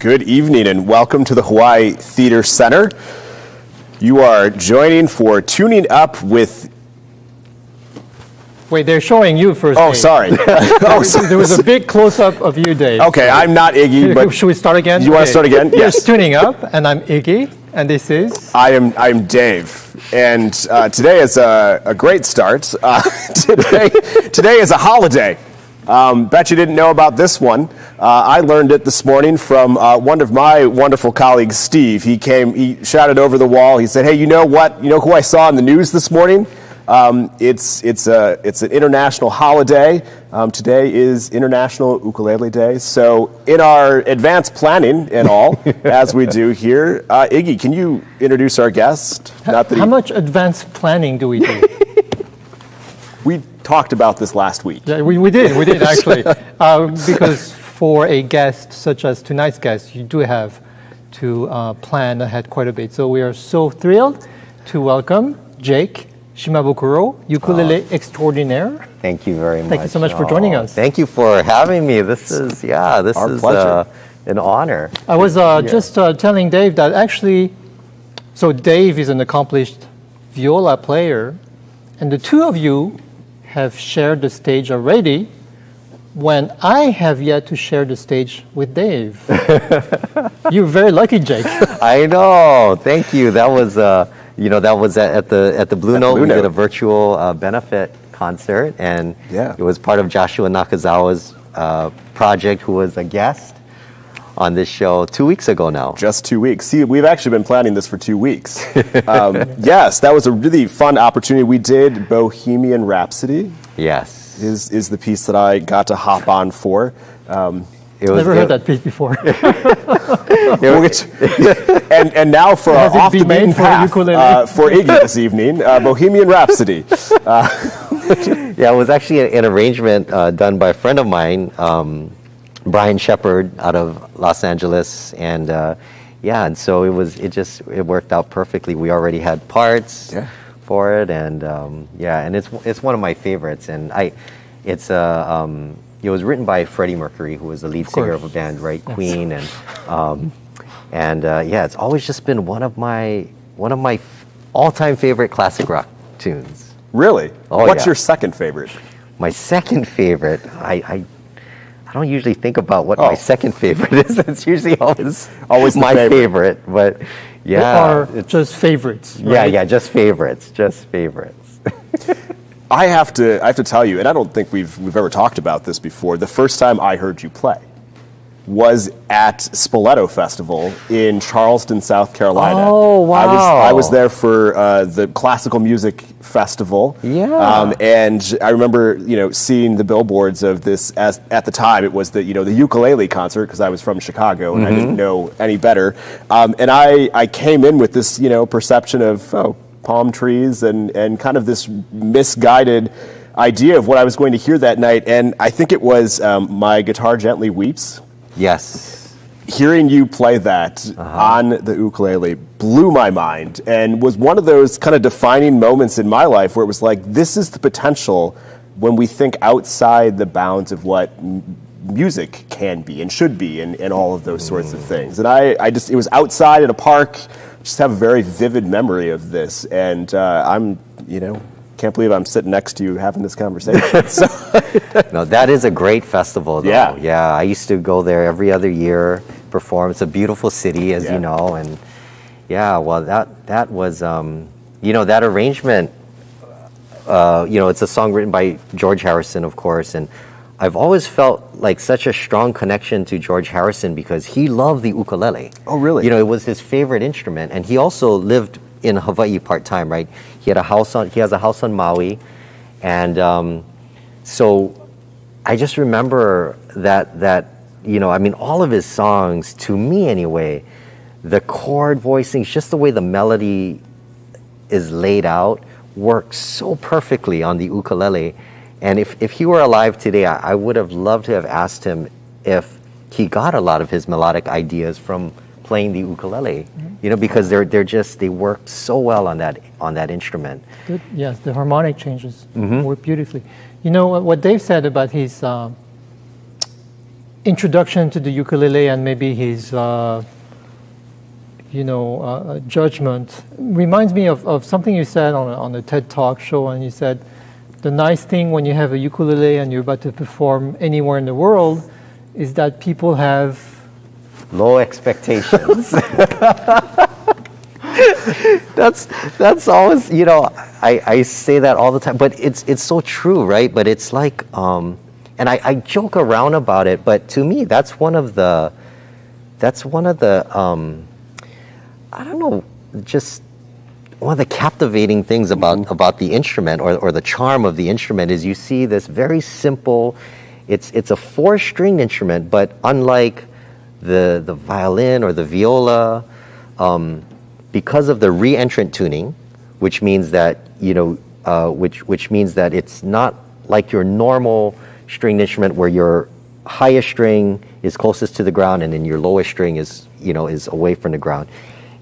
Good evening and welcome to the Hawaii Theater Center. You are joining for Tuning Up with. Wait, they're showing you first. Oh, Dave. sorry. oh, sorry. There was a big close-up of you, Dave. Okay, I'm not Iggy, but Should we start again? You wanna start again? Yes. tuning up, and I'm Iggy, and this is. I am I'm Dave, and uh, today is a, a great start. Uh, today today is a holiday. Um, bet you didn't know about this one. Uh, I learned it this morning from uh, one of my wonderful colleagues, Steve. He came, he shouted over the wall. He said, "Hey, you know what? You know who I saw in the news this morning? Um, it's it's a it's an international holiday. Um, today is International Ukulele Day. So, in our advanced planning and all, as we do here, uh, Iggy, can you introduce our guest? Not that How he- much advanced planning do we do? we talked about this last week. Yeah, we, we did, we did actually. uh, because for a guest such as tonight's guest, you do have to uh, plan ahead quite a bit. So we are so thrilled to welcome Jake Shimabukuro, ukulele extraordinaire. Thank you very much. Thank you so much for joining us. Thank you for having me. This is yeah, this Our is. Uh, an honor. I was uh, just uh, telling Dave that actually, so Dave is an accomplished viola player, and the two of you have shared the stage already when I have yet to share the stage with Dave. You're very lucky, Jake. I know. Thank you. That was uh, you know that was at, at the at the Blue Note. Blue we Note. did a virtual uh, benefit concert, and Yeah. it was part of Joshua Nakazawa's uh, project, who was a guest on this show two weeks ago now. Just two weeks. See, we've actually been planning this for two weeks. Um, yes, that was a really fun opportunity. We did Bohemian Rhapsody. Yes, Is is the piece that I got to hop on for. Um, it was. Never it- heard that piece before. We'll and and now for our off the been made beaten for path ukulele? uh, for Iggy this evening, uh, Bohemian Rhapsody. Yeah, it was actually an, an arrangement uh, done by a friend of mine, um, Brian Shepard, out of Los Angeles, and uh, yeah, and so it was. It just it worked out perfectly. We already had parts Yeah. For it, and um, yeah, and it's it's one of my favorites, and I, it's uh, um, it was written by Freddie Mercury, who was the lead singer of a band, right, Queen, and um, and uh, yeah, it's always just been one of my one of my f- all-time favorite classic rock tunes. Really? Oh, What's yeah. your second favorite? My second favorite, I, I, I don't usually think about what Oh. my second favorite is. It's usually always Always my favorite. favorite. But They yeah, are it's- just favorites. yeah, yeah, just favorites, just favorites. I have to I have to tell you, and I don't think we've we've ever talked about this before. The first time I heard you play was at Spoleto Festival in Charleston, South Carolina. Oh, I was I was there for uh, the classical music festival. Yeah. Um, and I remember you know seeing the billboards of this as at the time it was the you know the ukulele concert because I was from Chicago and I didn't know any better. Um, and I I came in with this you know perception of oh palm trees and and kind of this misguided idea of what I was going to hear that night. And I think it was um, my guitar gently weeps yes. hearing you play that on the ukulele blew my mind and was one of those kind of defining moments in my life where it was like this is the potential when we think outside the bounds of what m- music can be and should be and, and all of those sorts of things. And I, I just it was outside in a park. Just have a very vivid memory of this. And uh, i'm you know can't believe i'm sitting next to you having this conversation so No, that is a great festival. Though. Yeah. yeah. I used to go there every other year, perform. It's a beautiful city, as Yeah. you know, and yeah. Well, that that was, um, you know, that arrangement. Uh, you know, it's a song written by George Harrison, of course, and I've always felt like such a strong connection to George Harrison because he loved the ukulele. Oh, really? You know, it was his favorite instrument, and he also lived in Hawaii part time. Right? He had a house on. He has a house on Maui, and um, so I just remember that that you know I mean all of his songs to me anyway the chord voicings just the way the melody is laid out works so perfectly on the ukulele and if, if he were alive today I, I would have loved to have asked him if he got a lot of his melodic ideas from playing the ukulele you know because they're they're just they work so well on that on that instrument Good. Yes, the harmonic changes Mm-hmm. work beautifully. You know what, Dave said about his um, introduction to the ukulele and maybe his, uh, you know, uh, judgment reminds me of, of something you said on a, on a TED Talk show, and you said the nice thing when you have a ukulele and you're about to perform anywhere in the world is that people have low expectations. that's that's always you know I, I say that all the time, but it's it's so true, right? But it's like, um, and I, I joke around about it, but to me, that's one of the that's one of the um, I don't know, just one of the captivating things about about the instrument or, or the charm of the instrument is you see this very simple. It's it's a four string instrument, but unlike the the violin or the viola. Um, because of the re-entrant tuning, which means that you know, uh, which which means that it's not like your normal stringed instrument where your highest string is closest to the ground and then your lowest string is you know is away from the ground.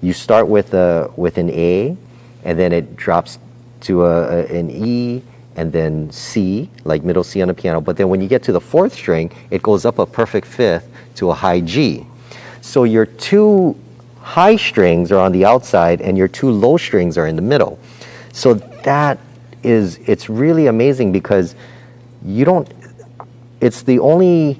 You start with a with an A, and then it drops to a, a an E and then C, like middle C on a piano. But then when you get to the fourth string, it goes up a perfect fifth to a high G. So your two high strings are on the outside and your two low strings are in the middle. So that is, it's really amazing because you don't, it's the only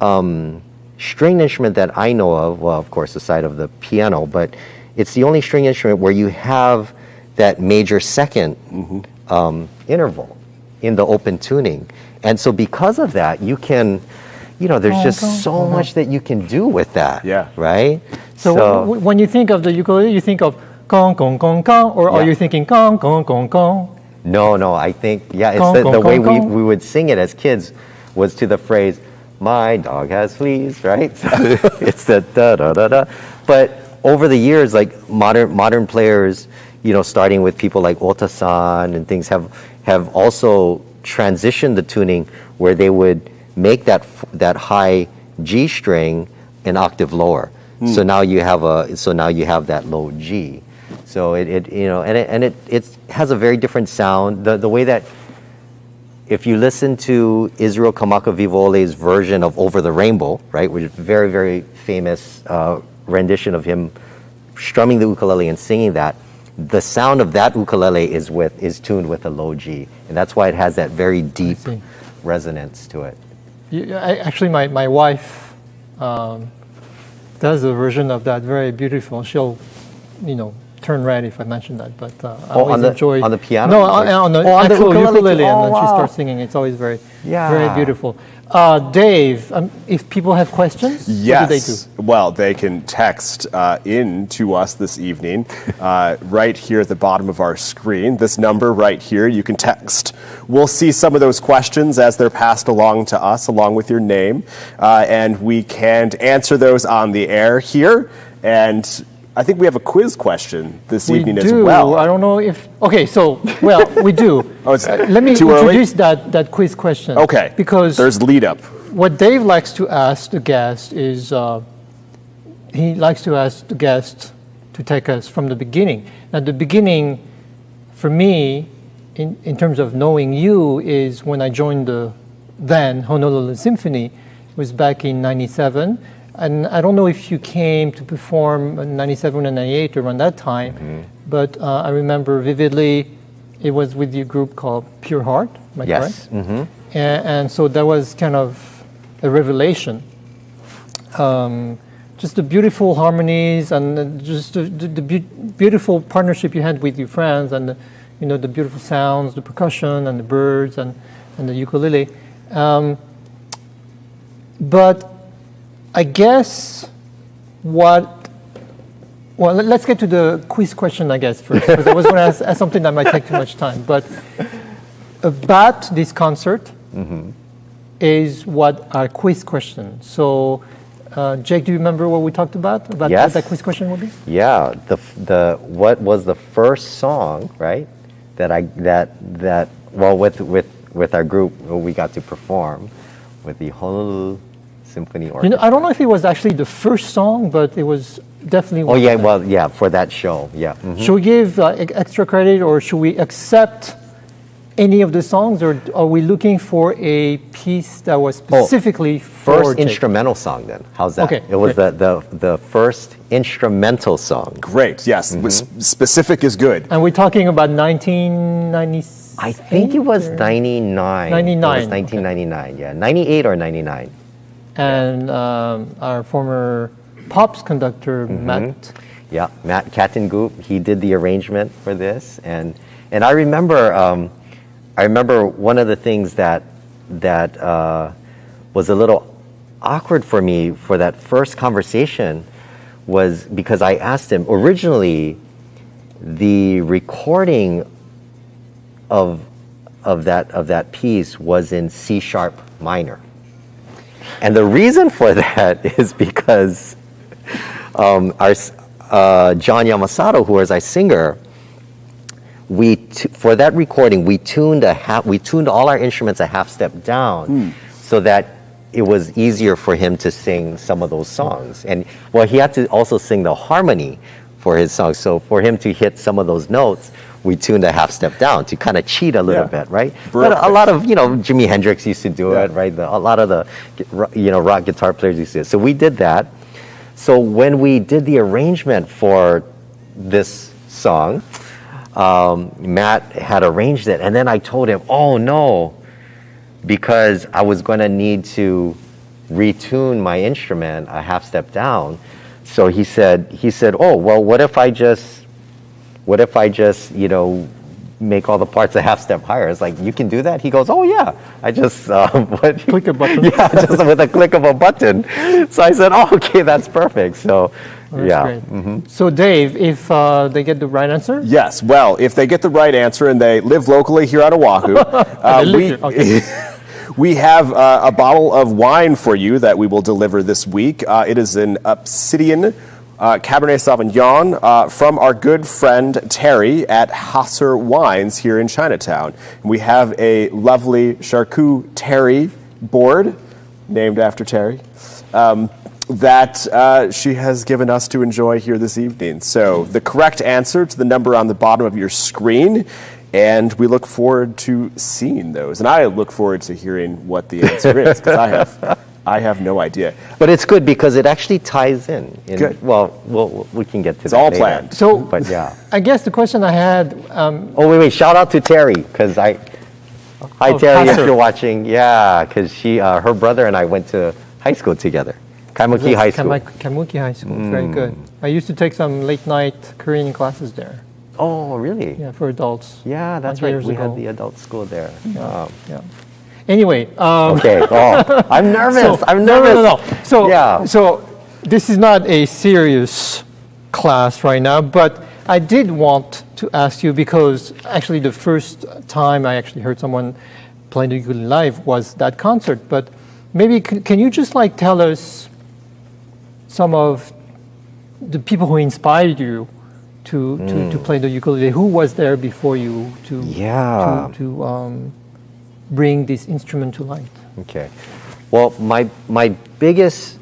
um, string instrument that I know of, well, of course, the side of the piano, but it's the only string instrument where you have that major 2nd mm-hmm. Um, interval in the open tuning. And so because of that, you can, you know, there's just so much that you can do with that. Yeah. Right? So, so when you think of the ukulele, you think of gong gong gong gong, or yeah. are you thinking gong gong gong gong? No, no. I think yeah, it's gong, the, gong, the way gong, we, we would sing it as kids was to the phrase "My dog has fleas," right? So it's the da da da da. But over the years, like modern modern players, you know, starting with people like Ohta-san and things have have also transitioned the tuning where they would make that that high G string an octave lower. So hmm. now you have a so now you have that low G. So it, it you know and it and it it has a very different sound. The the way that if you listen to Israel Kamakawiwo'ole's version of Over the Rainbow, right, which is a very, very famous uh, rendition of him strumming the ukulele and singing that, the sound of that ukulele is with is tuned with a low G, and that's why it has that very deep resonance to it. You, I, actually, my my wife um, does a version of that very beautiful. She'll, you know, turn red if I mention that. But uh, I oh, always on the, enjoy on the piano. No, on, on the oh, on actual the ukulele, ukulele, oh, and then wow. she starts singing. It's always very, yeah. very beautiful. Uh, Dave, um, if people have questions, yes. what do they do? Well, they can text uh, in to us this evening, uh, right here at the bottom of our screen. This number right here, you can text. We'll see some of those questions as they're passed along to us, along with your name, uh, and we can answer those on the air here. And I think we have a quiz question this we evening do. as well. I don't know if. Okay, so well, we do. oh, it's uh, let me too introduce early? that that quiz question. Okay. Because there's lead up. What Dave likes to ask the guest is uh, he likes to ask the guest to take us from the beginning. Now, the beginning, for me, in in terms of knowing you, is when I joined the then Honolulu Symphony. It was back in '97 and I don't know if you came to perform in 97 and 98 around that time, mm-hmm. but uh, I remember vividly it was with your group called Pure Heart, am I yes. correct? Mm-hmm. And, and, so that was kind of a revelation. Um, just the beautiful harmonies and just the, the, the be- beautiful partnership you had with your friends and the, you know the beautiful sounds, the percussion and the birds and, and the ukulele. Um, but I guess what. Well, let's get to the quiz question, I guess, first, because I was going to ask, ask, something that might take too much time. But about this concert mm-hmm. is what our quiz question. So, uh, Jake, do you remember what we talked about? About yes. what that quiz question would be? Yeah. The the what was the first song, right? That I that that well with with with our group we got to perform with the Honolulu Symphony Orchestra. You know, I don't know if it was actually the first song, but it was definitely. Oh yeah, well yeah, for that show, yeah. Mm-hmm. Should we give uh, extra credit, or should we accept any of the songs, or are we looking for a piece that was specifically for First Jake? instrumental song, then. How's that? Okay, It was great. the, the, the first instrumental song. Great. Yes. Mm-hmm. Specific is good. And we're talking about 1996. I think it was 99. It 99, was 1999, yeah. 98 or 99. And um, our former Pops conductor, Mm-hmm. Matt. Yeah, Matt Catingub, he did the arrangement for this, and and I remember, um, I remember one of the things that that uh, was a little awkward for me for that first conversation was because I asked him originally the recording of of that of that piece was in C sharp minor, and the reason for that is because um, our uh, Jon Yamasato, who was our singer, we t- for that recording we tuned a half we tuned all our instruments a half step down, so that it was easier for him to sing some of those songs. And well, he had to also sing the harmony for his songs. So for him to hit some of those notes, we tuned a half step down to kind of cheat a little Yeah. bit, right? But a lot of you know Jimi Hendrix used to do Yeah. it, right? The, a lot of the you know rock guitar players used to do it. So we did that. So when we did the arrangement for this song, um, Matt had arranged it, and then I told him, "Oh no," because I was going to need to retune my instrument a half step down. So he said, "He said, oh well, what if I just, what if I just, you know." Make all the parts a half step higher. It's like you can do that. He goes, "Oh yeah, I just um, what, Click a button. yeah, just with a click of a button." So I said, "Oh, okay, that's perfect." So, That's yeah, great. mhm. So, Dave, if uh, they get the right answer, Yes. Well, if they get the right answer and they live locally here on Oahu, uh, we, okay. we have uh, a bottle of wine for you that we will deliver this week. Uh, it is an Obsidian uh, Cabernet Sauvignon uh, from our good friend Terry at Hasser Wines here in Chinatown. We have a lovely Charcot Terry board named after Terry. Um, that uh, she has given us to enjoy here this evening. So, the correct answer to the number on the bottom of your screen, and we look forward to seeing those. And I look forward to hearing what the answer is because I have, I have no idea. but it's good because it actually ties in. in Good. Well, we'll, we can get to It's that all later. planned. So- but yeah. I guess the question I had, um, Oh wait, wait! Shout out to Terry because I. Hi Oh, Terry, if Pastor. you're watching, yeah, because she, uh, her brother and I went to high school together, Kaimuki High School. Kamai- Kamuki High School, it's very good. I used to take some late night Korean classes there. Oh, really? Yeah, for adults. Yeah, that's right. We ago. had the adult school there. Um, Yeah. Anyway, um, okay. Oh, I'm nervous. so, I'm nervous. no, no, no. So, Yeah. so this is not a serious class right now, but I did want to ask you because actually the first time I actually heard someone playing the ukulele live was that concert. But maybe c- can you just like tell us some of the people who inspired you to, to, to play the ukulele? Who was there before you to Yeah. to, to um, bring this instrument to light? Okay. Well, my my biggest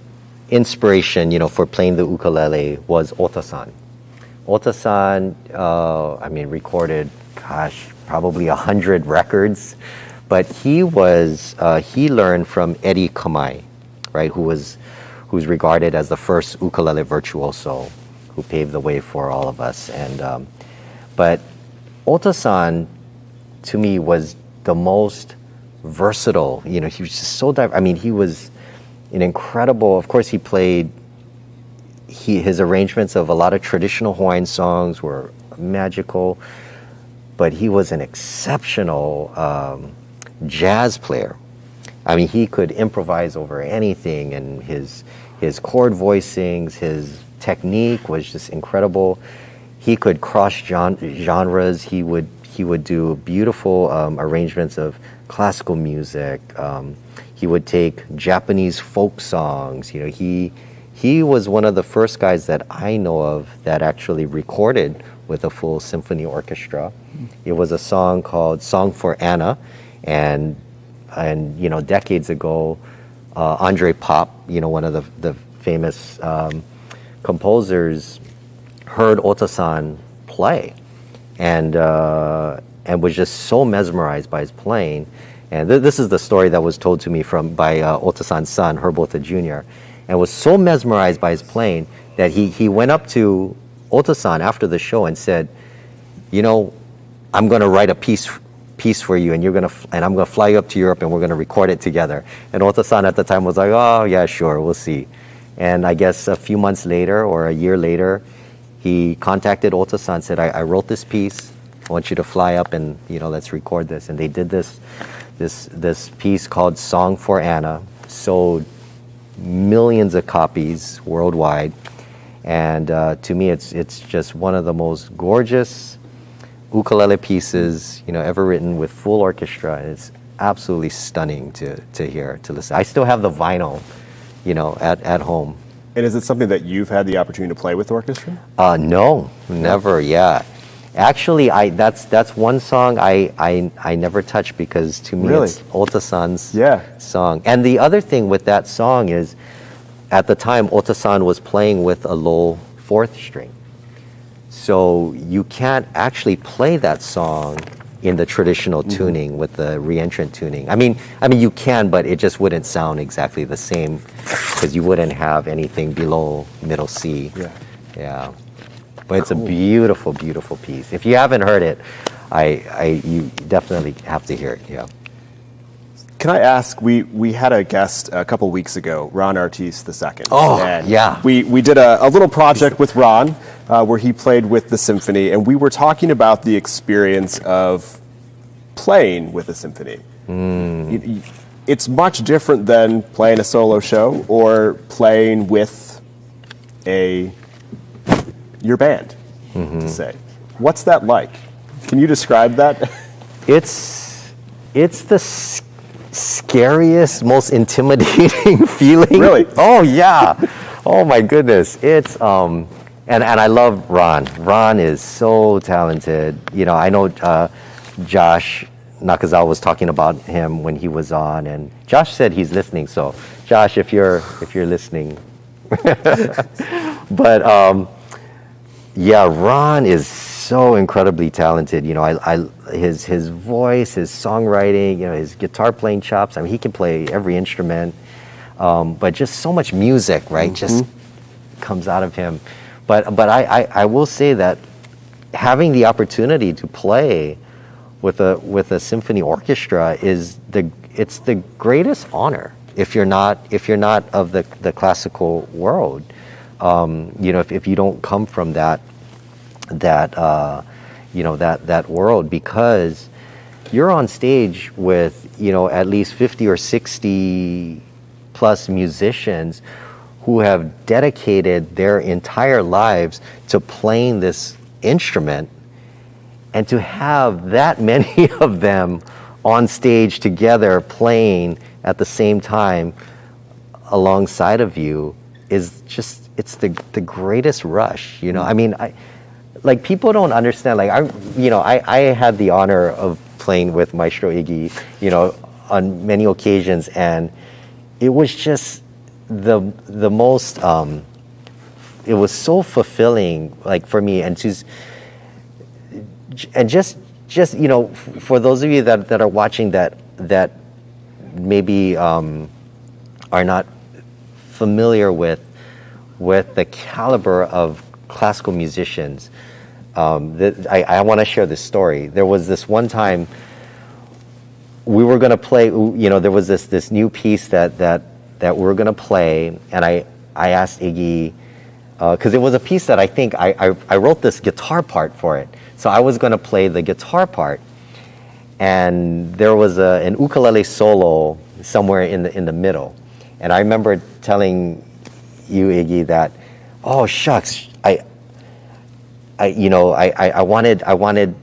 inspiration, you know, for playing the ukulele was Ohta-san. Ohta-san, uh, I mean, recorded, gosh, probably a hundred records, but he was uh, he learned from Eddie Kamae, right? Who was who's regarded as the first ukulele virtuoso, who paved the way for all of us. And um, but Ohta-san to me was the most versatile. You know, he was just so diverse. I mean, he was an incredible. Of course, he played. He his arrangements of a lot of traditional Hawaiian songs were magical, but he was an exceptional um, jazz player. I mean, he could improvise over anything, and his his chord voicings, his technique was just incredible. He could cross genres. He would he would do beautiful um, arrangements of classical music. Um, he would take Japanese folk songs. You know, he he was one of the first guys that I know of that actually recorded with a full symphony orchestra. It was a song called "Song for Anna," and and you know decades ago, uh, Andre Popp, you know one of the the famous um, composers, heard Ohta-san play, and uh, and was just so mesmerized by his playing. And th- this is the story that was told to me from by uh, Ohta-san's son, Herb Ohta Jr., and was so mesmerized by his playing that he, he went up to Ohta-san after the show and said, you know, I'm going to write a piece piece for you and you're to and I'm going to fly you up to Europe and we're going to record it together. And Ohta-san at the time was like, "Oh, yeah, sure, we'll see." And I guess a few months later or a year later, he contacted Ohta-san said, I, I wrote this piece. I want you to fly up and, you know, let's record this." And they did this this this piece called Song for Anna. Sold millions of copies worldwide. And uh, to me, it's it's just one of the most gorgeous ukulele pieces you know ever written with full orchestra. It's absolutely stunning to to hear to listen. I still have the vinyl, you know, at at home. And is it something that you've had the opportunity to play with orchestra? Uh, no, never. Yeah, actually, I that's that's one song I I, I never touch because to me Really? it's Ohta-san's Yeah. song. And the other thing with that song is, at the time Ohta-san was playing with a low fourth string, so you can't actually play that song in the traditional mm-hmm. tuning with the reentrant tuning. I mean, I mean you can, but it just wouldn't sound exactly the same because you wouldn't have anything below middle C. Yeah. Yeah. But it's a beautiful, beautiful piece. If you haven't heard it, I, I, you definitely have to hear it. Yeah. Can I ask? We we had a guest a couple weeks ago, Ron Artis II. Oh, and yeah. We we did a, a little project with Ron uh, where he played with the symphony, and we were talking about the experience of playing with a symphony. You- you- it's much different than playing a solo show or playing with a your band. Mm-hmm. To say, what's that like? Can you describe that? It's, it's the s- scariest, most intimidating feeling. Really? Oh, yeah. oh, my goodness. It's, um, and, and I love Ron. Ron is so talented. You know, I know uh, Josh Nakazawa was talking about him when he was on, and Josh said he's listening. So, Josh, if you're if you're listening, but um, yeah, Ron is so incredibly talented. You know, I, I his his voice, his songwriting, you know, his guitar playing chops. I mean, he can play every instrument, um, but just so much music, right? Just comes out of him. But but I, I I will say that having the opportunity to play with a with a symphony orchestra is the it's the greatest honor if you're not if you're not of the the classical world um, you know if, if you don't come from that that uh, you know that that world because you're on stage with you know at least 50 or 60 plus musicians who have dedicated their entire lives to playing this instrument and to have that many of them on stage together playing at the same time alongside of you is just it's the the greatest rush you know? I mean i like people don't understand like i you know i i had the honor of playing with maestro iggy you know on many occasions and it was just the the most um it was so fulfilling like for me and to and just just you know for those of you that, that are watching that that maybe um, are not familiar with with the caliber of classical musicians um, that I, I want to share this story. There was this one time we were going to play you know there was this this new piece that that that we are going to play and i i asked iggy because it was a piece that i think I, I i wrote this guitar part for it. So i was going to play the guitar part and there was a, an ukulele solo somewhere in the in the middle. And i remember telling you iggy that oh shucks i you know, I, I, I wanted, I wanted,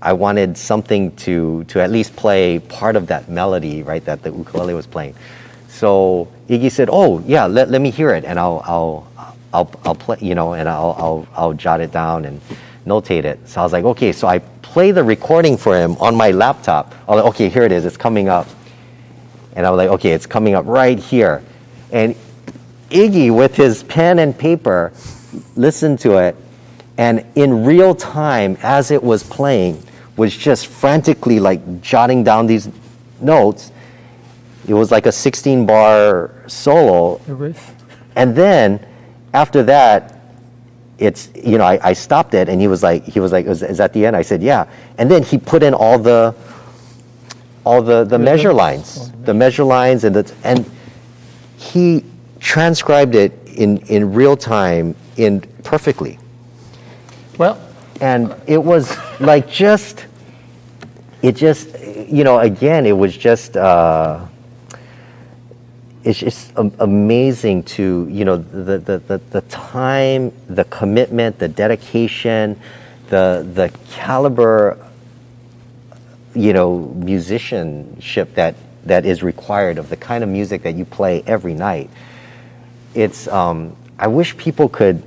I wanted something to, to at least play part of that melody, right, that the ukulele was playing. So Iggy said, "Oh, yeah, let, let me hear it, and I'll, I'll, I'll, I'll play, you know, and I'll, I'll, I'll jot it down and notate it." So I was like, "Okay." So I play the recording for him on my laptop. I was like, "Okay, here it is. It's coming up." And I was like, "Okay, it's coming up right here." And Iggy, with his pen and paper, listened to it, and in real time, as it was playing, was just frantically like jotting down these notes. It was like a 16 bar solo. And then after that, it's you know I, I stopped it and he was like he was like is, is that the end? I said yeah. And then he put in all the all the, the measure lines, the measure lines and the and he transcribed it in in real time in perfectly. Well, And it was like just it just you know again it was just uh, it's just amazing to you know the, the, the, the time the commitment the dedication the the caliber you know musicianship that that is required of the kind of music that you play every night. It's um, i wish people could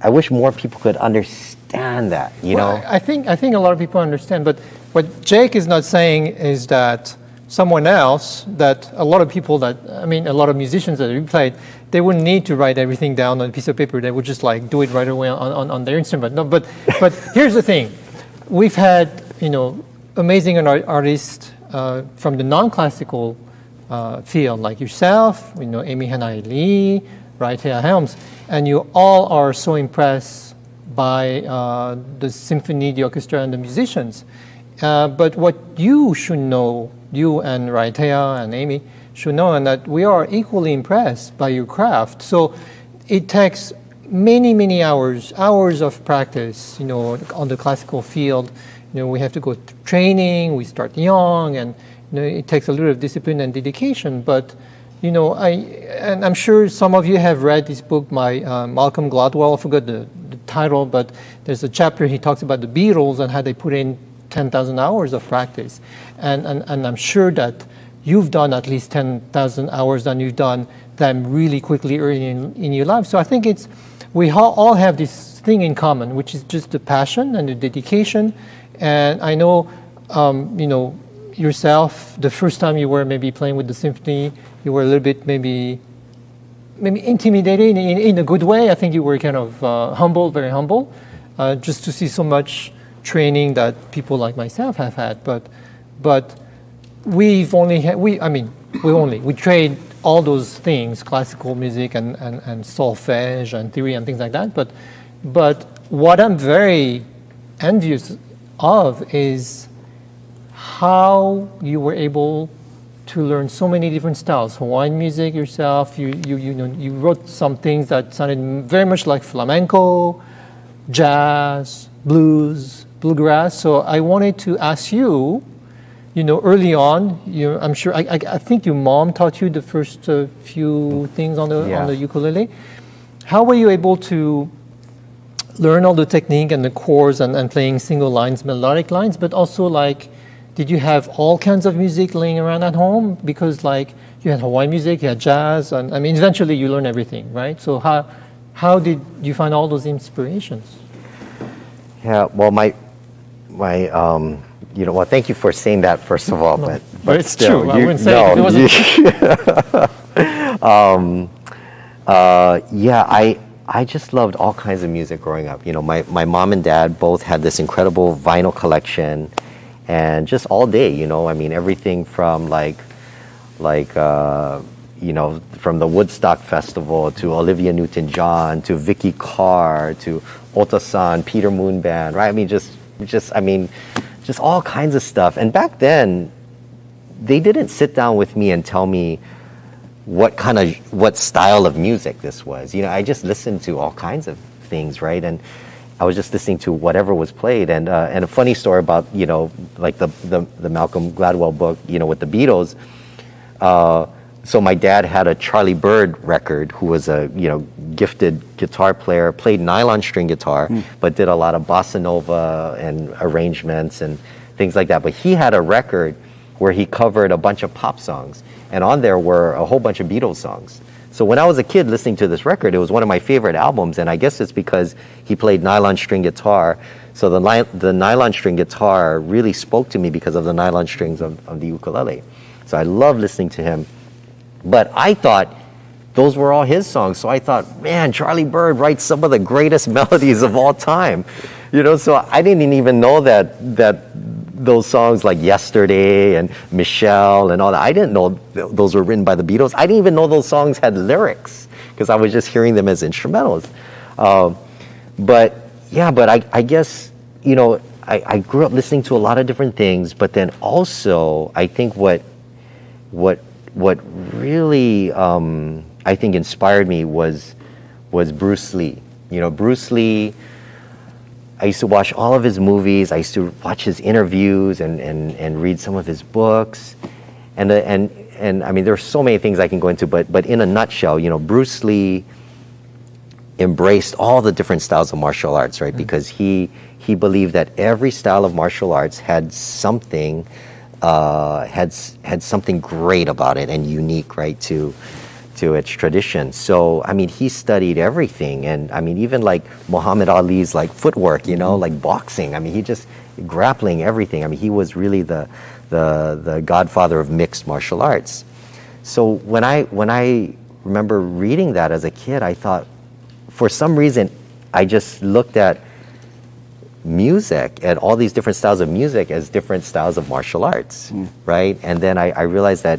i wish more people could understand that you well, know I I think I think a lot of people understand, but what Jake is not saying is that someone else, that a lot of people that I mean, a lot of musicians that we played, they wouldn't need to write everything down on a piece of paper. They would just like do it right away on, on, on their instrument. No, but but here's the thing, we've had you know amazing art- artists uh, from the non-classical uh, field, like yourself, you know, Amy Hanai Lee, Raiatea Helms, and you all are so impressed by uh, the symphony, the orchestra, and the musicians. Uh, but what you should know, you and Raiatea and Amy should know, and that we are equally impressed by your craft. So it takes many, many hours, hours of practice, you know, on the classical field. You know, we have to go training, we start young, and you know, it takes a little of discipline and dedication. But you know, I and I'm sure some of you have read this book by uh, Malcolm Gladwell. I forgot the, the title, but there's a chapter he talks about the Beatles and how they put in 10,000 hours of practice, and, and and I'm sure that you've done at least 10,000 hours and you've done them really quickly early in, in your life. So I think it's we all have this thing in common, which is just the passion and the dedication. And I know, um, you know, yourself, the first time you were maybe playing with the symphony, you were a little bit maybe maybe intimidated in, in, in a good way. I think you were kind of uh, humble, very humble, uh, just to see so much training that people like myself have had. But but we've only had, we I mean we only we trade all those things, classical music and, and, and solfege and theory and things like that. But but what I'm very envious of is how you were able to learn so many different styles. Hawaiian music yourself, you, you, you, know, you wrote some things that sounded very much like flamenco, jazz, blues, bluegrass. So I wanted to ask you, you know, early on, you, I'm sure, I, I, I think your mom taught you the first uh, few things on the, Yeah. on the ukulele. How were you able to learn all the technique and the chords and, and playing single lines, melodic lines, but also like, did you have all kinds of music laying around at home? Because like you had Hawaiian music, you had jazz, and I mean, eventually you learn everything, right? So how, how did you find all those inspirations? Yeah, well, my, my, um, you know, well, thank you for saying that first of all, but, but it's true. I wouldn't say it if it wasn't you- um, uh, yeah, I, I just loved all kinds of music growing up. You know, my, my mom and dad both had this incredible vinyl collection, and just all day, you know, I mean, everything from like, like, uh, you know, from the Woodstock Festival to Olivia Newton-John to Vikki Carr to Ohta-san, Peter Moon Band, right? I mean, just, just, I mean, just all kinds of stuff. And back then, they didn't sit down with me and tell me what kind of what style of music this was. You know, I just listened to all kinds of things, right? And I was just listening to whatever was played. And uh, and a funny story about you know like the, the the Malcolm Gladwell book, you know, with the Beatles. Uh, so my dad had a Charlie Byrd record, who was a you know gifted guitar player, played nylon string guitar, but did a lot of bossa nova and arrangements and things like that. But he had a record where he covered a bunch of pop songs, and on there were a whole bunch of Beatles songs. So when I was a kid listening to this record, it was one of my favorite albums, and I guess it's because he played nylon string guitar. So the, the nylon string guitar really spoke to me because of the nylon strings of, of the ukulele. So I love listening to him. But I thought those were all his songs. So I thought, man, Charlie Byrd writes some of the greatest melodies of all time. You know, so I didn't even know that that those songs like Yesterday and Michelle and all that. I didn't know th- those were written by the Beatles. I didn't even know those songs had lyrics because I was just hearing them as instrumentals. Um, but yeah, but I, I guess, you know, I, I grew up listening to a lot of different things, but then also I think what, what, what really um, I think inspired me was, was Bruce Lee. You know, Bruce Lee, I used to watch all of his movies. I used to watch his interviews and, and, and read some of his books. And, uh, and, and I mean, there are so many things I can go into, but, but in a nutshell, you know, Bruce Lee embraced all the different styles of martial arts, right? Because he, he believed that every style of martial arts had something, uh, had, had something great about it and unique, right, to, to its tradition. So, I mean, he studied everything. And I mean, even like Muhammad Ali's like footwork, you know, mm-hmm. like boxing. I mean, he just grappling everything. I mean, he was really the, the, the godfather of mixed martial arts. So when I, when I remember reading that as a kid, I thought, for some reason, I just looked at music and all these different styles of music as different styles of martial arts, mm. right? And then I, I realized that,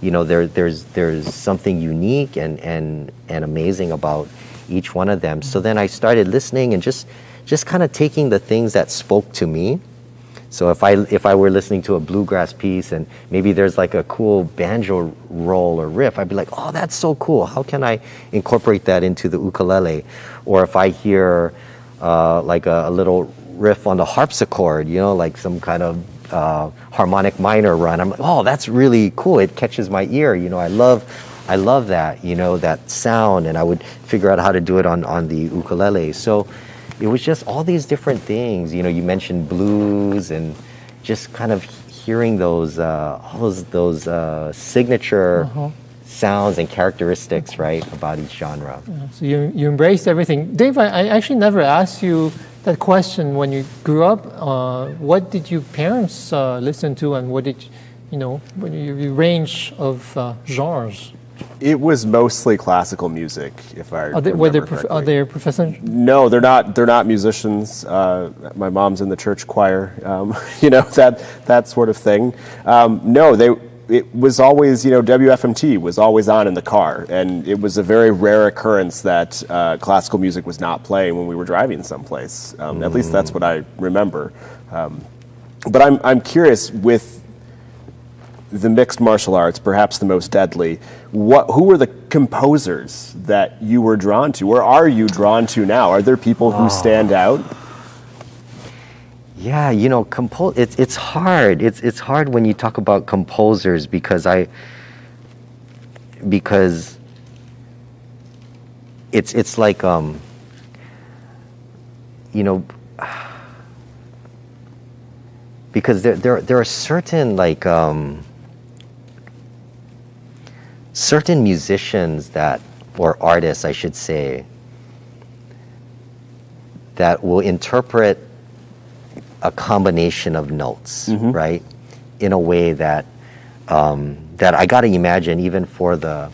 you know, there, there's, there's something unique and, and, and amazing about each one of them. So then I started listening and just, just kind of taking the things that spoke to me. So if I if I were listening to a bluegrass piece and maybe there's like a cool banjo roll or riff, I'd be like, "Oh, that's so cool! How can I incorporate that into the ukulele?" Or if I hear uh, like a, a little riff on the harpsichord, you know, like some kind of uh, harmonic minor run, I'm like, "Oh, that's really cool! It catches my ear." You know, I love I love that, you know, that sound, and I would figure out how to do it on on the ukulele. So it was just all these different things. You know, you mentioned blues and just kind of hearing those uh, all those those uh, signature sounds and characteristics, right, about each genre. So you, you embraced everything. Dave, I, I actually never asked you that question when you grew up. Uh, what did your parents uh, listen to, and what did you know? What your, your range of uh, genres? It was mostly classical music, if I Are they, were they remember correctly. are they professional? No, they're not. They're not musicians. Uh, my mom's in the church choir. Um, you know that that sort of thing. Um, no, they. It was always, you know, WFMT was always on in the car, and it was a very rare occurrence that uh, classical music was not playing when we were driving someplace. Um, At least that's what I remember. Um, but I'm I'm curious with the mixed martial arts, perhaps the most deadly. What, who were the composers that you were drawn to, or are you drawn to now? Are there people who stand out? Yeah, you know, compo- it's it's hard. It's it's hard when you talk about composers because I because it's it's like um you know because there there there are certain like um certain musicians that or artists I should say that will interpret a combination of notes, right, in a way that um, that I got to imagine even for the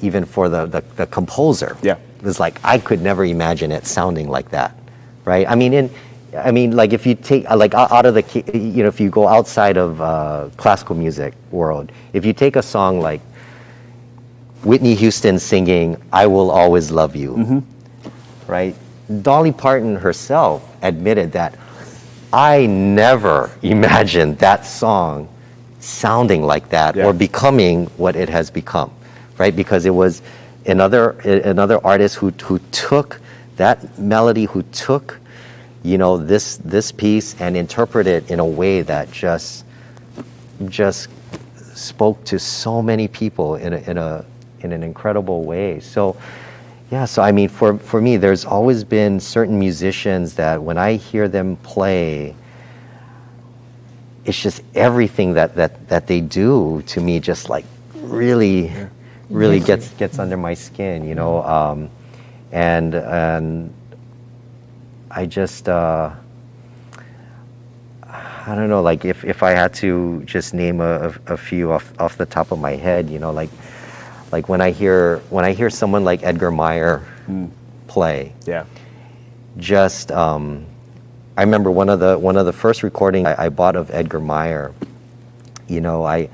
even for the, the the composer. Yeah. it's like I could never imagine it sounding like that, right? I mean, in I mean, like if you take uh, like out of the you know if you go outside of uh, classical music world, if you take a song like Whitney Houston singing "I Will Always Love You," right? Dolly Parton herself admitted that I never imagined that song sounding like that Yeah. or becoming what it has become, right? Because it was another another artist who who took that melody, who took you know this this piece and interpreted it in a way that just just spoke to so many people in a, in a in an incredible way. So yeah, so I mean for for me there's always been certain musicians that when I hear them play it's just everything that that that they do to me just like really really gets gets under my skin, you know. Um, and and I just uh, I don't know, like if, if I had to just name a, a, a few off, off the top of my head, you know, like like when I hear when I hear someone like Edgar Meyer play, Yeah. just um, I remember one of the one of the first recordings I, I bought of Edgar Meyer. You know, I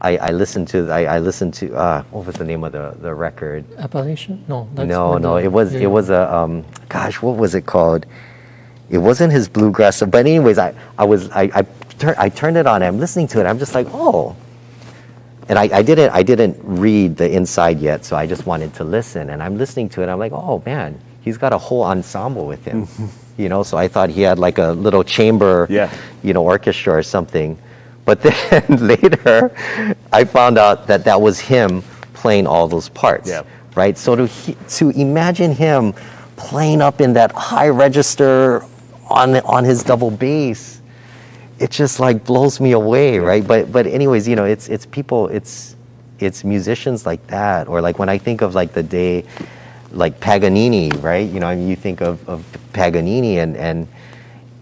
I, I listened to I, I listened to uh, what was the name of the, the record? Appalachian? No, that's no, maybe- no, it was yeah. it was a um, gosh, what was it called? It wasn't his bluegrass, but anyways, I I was I I, tur- I turned it on. I'm listening to it. I'm just like, oh. And I, I didn't I didn't read the inside yet, so I just wanted to listen. And I'm listening to it. I'm like, oh man, he's got a whole ensemble with him, you know. So I thought he had like a little chamber, Yeah. you know, orchestra or something. But then later, I found out that that was him playing all those parts Yeah. right? So to he- to imagine him playing up in that high register on on his double bass, it just like blows me away, right? But but anyways, you know, it's it's people, it's it's musicians like that, or like when I think of like the day, like Paganini, right? You know, I mean, you think of of Paganini and and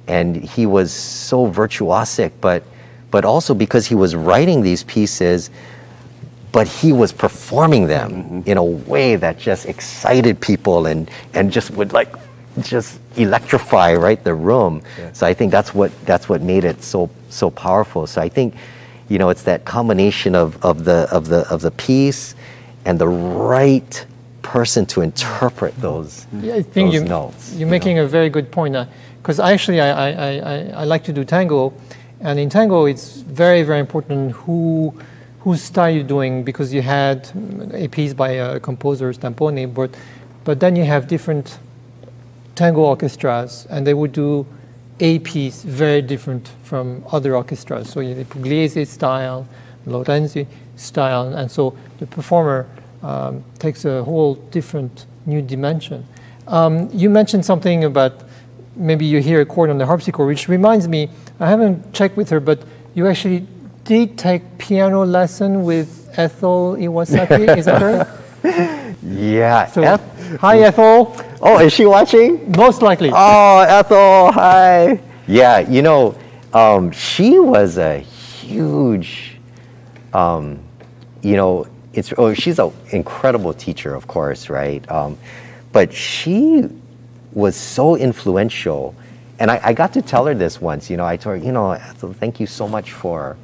and he was so virtuosic, but but also because he was writing these pieces but he was performing them mm-hmm. in a way that just excited people and and just would like just electrify right the room. So i think that's what that's what made it so so powerful. So i think you know it's that combination of of the of the of the piece and the right person to interpret those Yeah, I think those you, notes you're making a very good point. Uh, because actually, I, I, I, I- I like to do tango, and in tango, it's very, very important who whose style you're doing because you had a piece by a composer, Stamponi, but but then you have different tango orchestras, and they would do a piece very different from other orchestras. So have Pugliese style, Lorenzi style, and so the performer um, takes a whole different new dimension. Um, you mentioned something about maybe you hear a chord on the harpsichord, which reminds me, I haven't checked with her, but you actually did take piano lesson with Ethel Iwasaki, is that correct? yeah So, Eth- hi Ethel, oh is she watching most likely. Oh, Ethel, hi. Yeah, you know, um, she was a huge, um, you know, it's oh, she's an incredible teacher, of course, right? Um, but she was so influential, and I, I got to tell her this once. You know, I told her, you know, Ethel, thank you so much for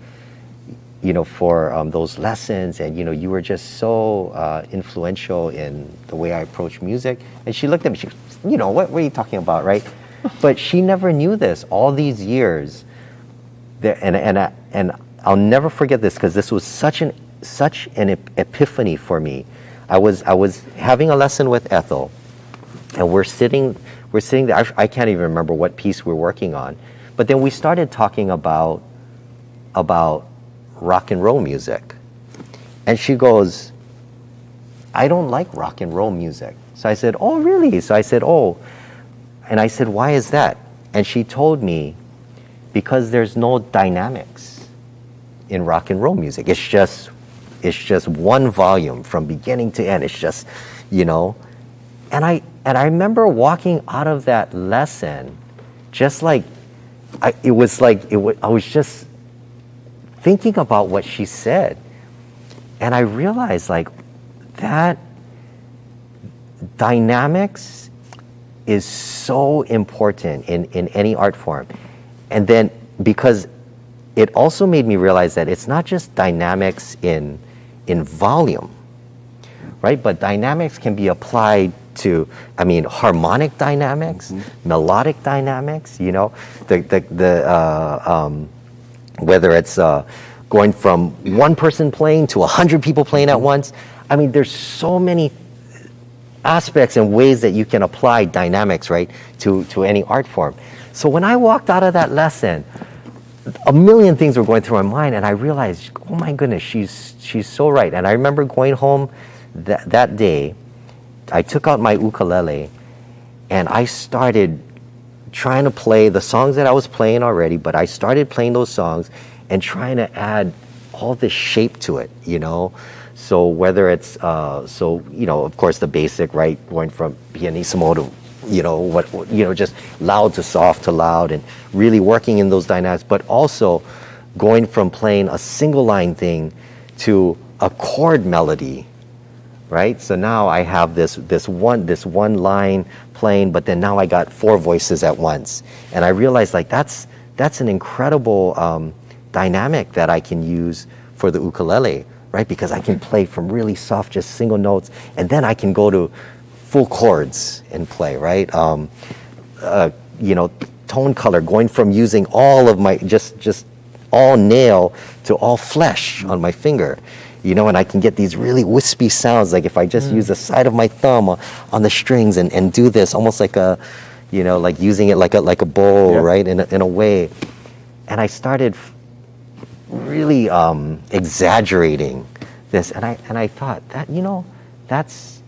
you know, for um, those lessons. And, you know, you were just so uh, influential in the way I approach music. And she looked at me, she, you know, what, what are you talking about, right? but she never knew this all these years. There, and, and, I, and I'll never forget this because this was such an, such an epiphany for me. I was, I was having a lesson with Ethel, and we're sitting, we're sitting there. I, I can't even remember what piece we're working on. But then we started talking about about rock and roll music. And she goes, I don't like rock and roll music. So I said, Oh, really? So I said, Oh. And I said, Why is that? And she told me, Because there's no dynamics in rock and roll music. It's just it's just one volume from beginning to end. It's just, you know. And I and I remember walking out of that lesson just like I, it was like it wa I was just thinking about what she said. And I realized like that dynamics is so important in, in any art form. And then because it also made me realize that it's not just dynamics in in volume, right? But dynamics can be applied to, I mean, harmonic dynamics, melodic dynamics. You know, the the the uh, um, whether it's uh, going from one person playing to a hundred people playing at once. I mean, there's so many aspects and ways that you can apply dynamics, right, to to any art form. So when I walked out of that lesson, a million things were going through my mind, and I realized, oh my goodness, she's she's so right. And I remember going home that that day. I took out my ukulele, and I started trying to play the songs that I was playing already. But I started playing those songs and trying to add all this shape to it, you know. So whether it's uh, so you know, of course, the basic right, going from pianissimo to you know what you know just loud to soft to loud and really working in those dynamics but also going from playing a single line thing to a chord melody right? So now I have this this one this one line playing, but then now I got four voices at once, and I realized like that's that's an incredible um, dynamic that I can use for the ukulele, right? Because I can play from really soft, just single notes, and then I can go to full chords and play, right? Um, uh, you know, tone color, going from using all of my just just all nail to all flesh on my finger you know, and I can get these really wispy sounds. Like if I just use the side of my thumb on, the strings and, and do this, almost like a, you know, like using it like a like a bowl, Yeah. right? In a, in a way, and I started really um, exaggerating this, and I and I thought that you know, that's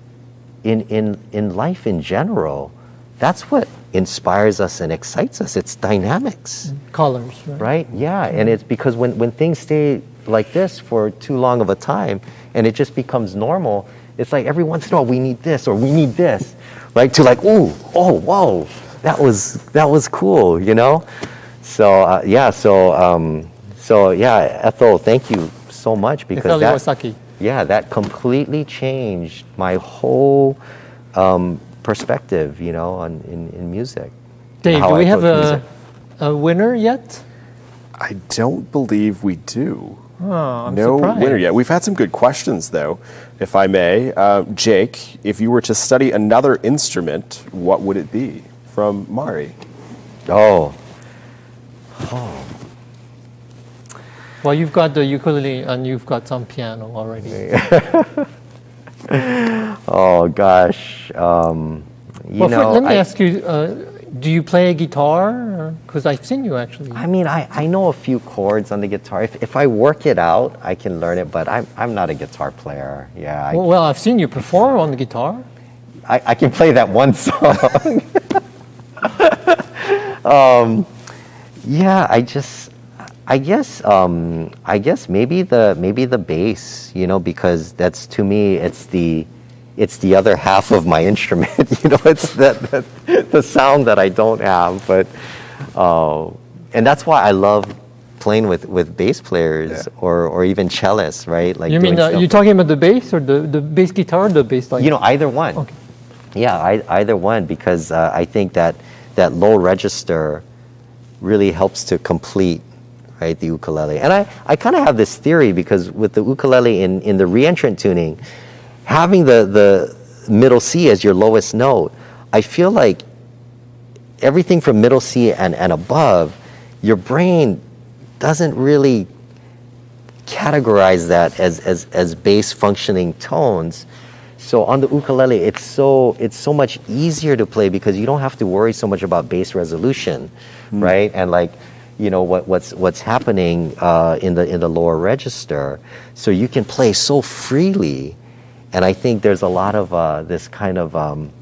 in in in life in general, that's what inspires us and excites us. It's dynamics Colors, right? right? Yeah, and it's because when, when things stay like this for too long of a time and it just becomes normal, it's like every once in a while we need this or we need this, right? To like, ooh, oh, whoa, that was that was cool, you know. So uh, yeah, so um, so yeah, Ethel, thank you so much because Ethel that, Iwasaki. yeah, that completely changed my whole um, perspective, you know, on in, in music. Dave, how do I we have a, music. a winner yet? I don't believe we do. Oh, I'm no surprised. winner yet. We've had some good questions, though, if I may. Uh, Jake, if you were to study another instrument, what would it be? From Mari. Oh, Oh. Well, you've got the ukulele and you've got some piano already. oh gosh. Um, you well, for- know, let me I, ask you: uh, Do you play a guitar? Because I've seen you actually. I mean, I, I know a few chords on the guitar. If, if I work it out, I can learn it, but I'm, I'm not a guitar player. Yeah, I, well, well, I've seen you perform on the guitar. I, I can play that one song. um, yeah, I just, I guess, um, I guess maybe the maybe the bass, you know, because that's to me, it's the, it's the other half of my instrument. you know, it's that, that the sound that I don't have, but, uh, and that's why I love playing with with bass players Yeah. or or even cellists, right? Like you mean uh, you're talking about the bass or the, the bass guitar or the bass line? you know, either one. Okay. Yeah, I, either one because uh, I think that that low register really helps to complete right the ukulele. And I, I kind of have this theory because with the ukulele in, in the reentrant tuning, having the, the middle C as your lowest note, I feel like everything from middle C and, and above, your brain doesn't really categorize that as, as, as bass functioning tones. So on the ukulele, it's so it's so much easier to play because you don't have to worry so much about bass resolution, right? And like, you know what, what's what's happening uh, in the in the lower register, so you can play so freely. And I think there's a lot of uh, this kind of um,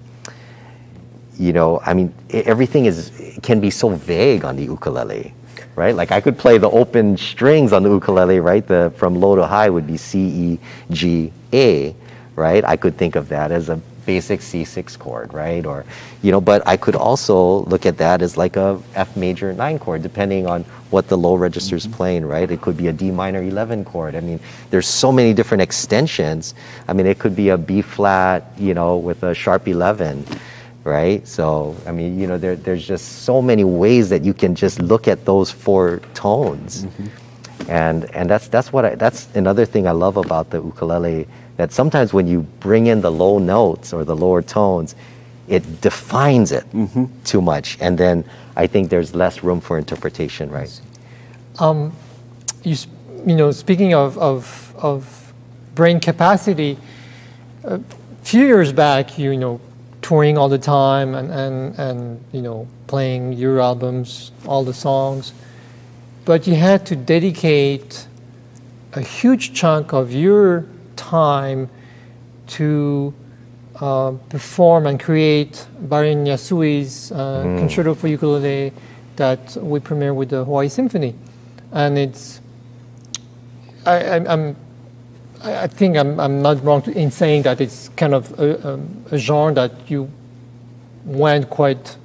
you know, I mean, everything is can be so vague on the ukulele, right? Like I could play the open strings on the ukulele, right? The from low to high would be C, E, G, A, right? I could think of that as a basic C6 chord, right? Or, you know, but I could also look at that as like a F major 9 chord, depending on what the low register is mm-hmm. playing, right? It could be a D minor 11 chord. I mean, there's so many different extensions. I mean, it could be a B flat, you know, with a sharp 11 right? So, I mean, you know, there, there's just so many ways that you can just look at those four tones. Mm-hmm. And, and that's, that's, what I, that's another thing I love about the ukulele, that sometimes when you bring in the low notes or the lower tones, it defines it mm-hmm. too much. And then I think there's less room for interpretation, right? Um, you, you know, speaking of, of, of brain capacity, a few years back, you, know, touring all the time and, and, and, you know, playing your albums, all the songs, but you had to dedicate a huge chunk of your time to uh, perform and create Byron Yasui's uh, Concerto for Ukulele that we premiere with the Hawaii Symphony. And it's, I, I'm, I'm, I I think I'm, I'm not wrong in saying that it's kind of a, um, a genre that you went quite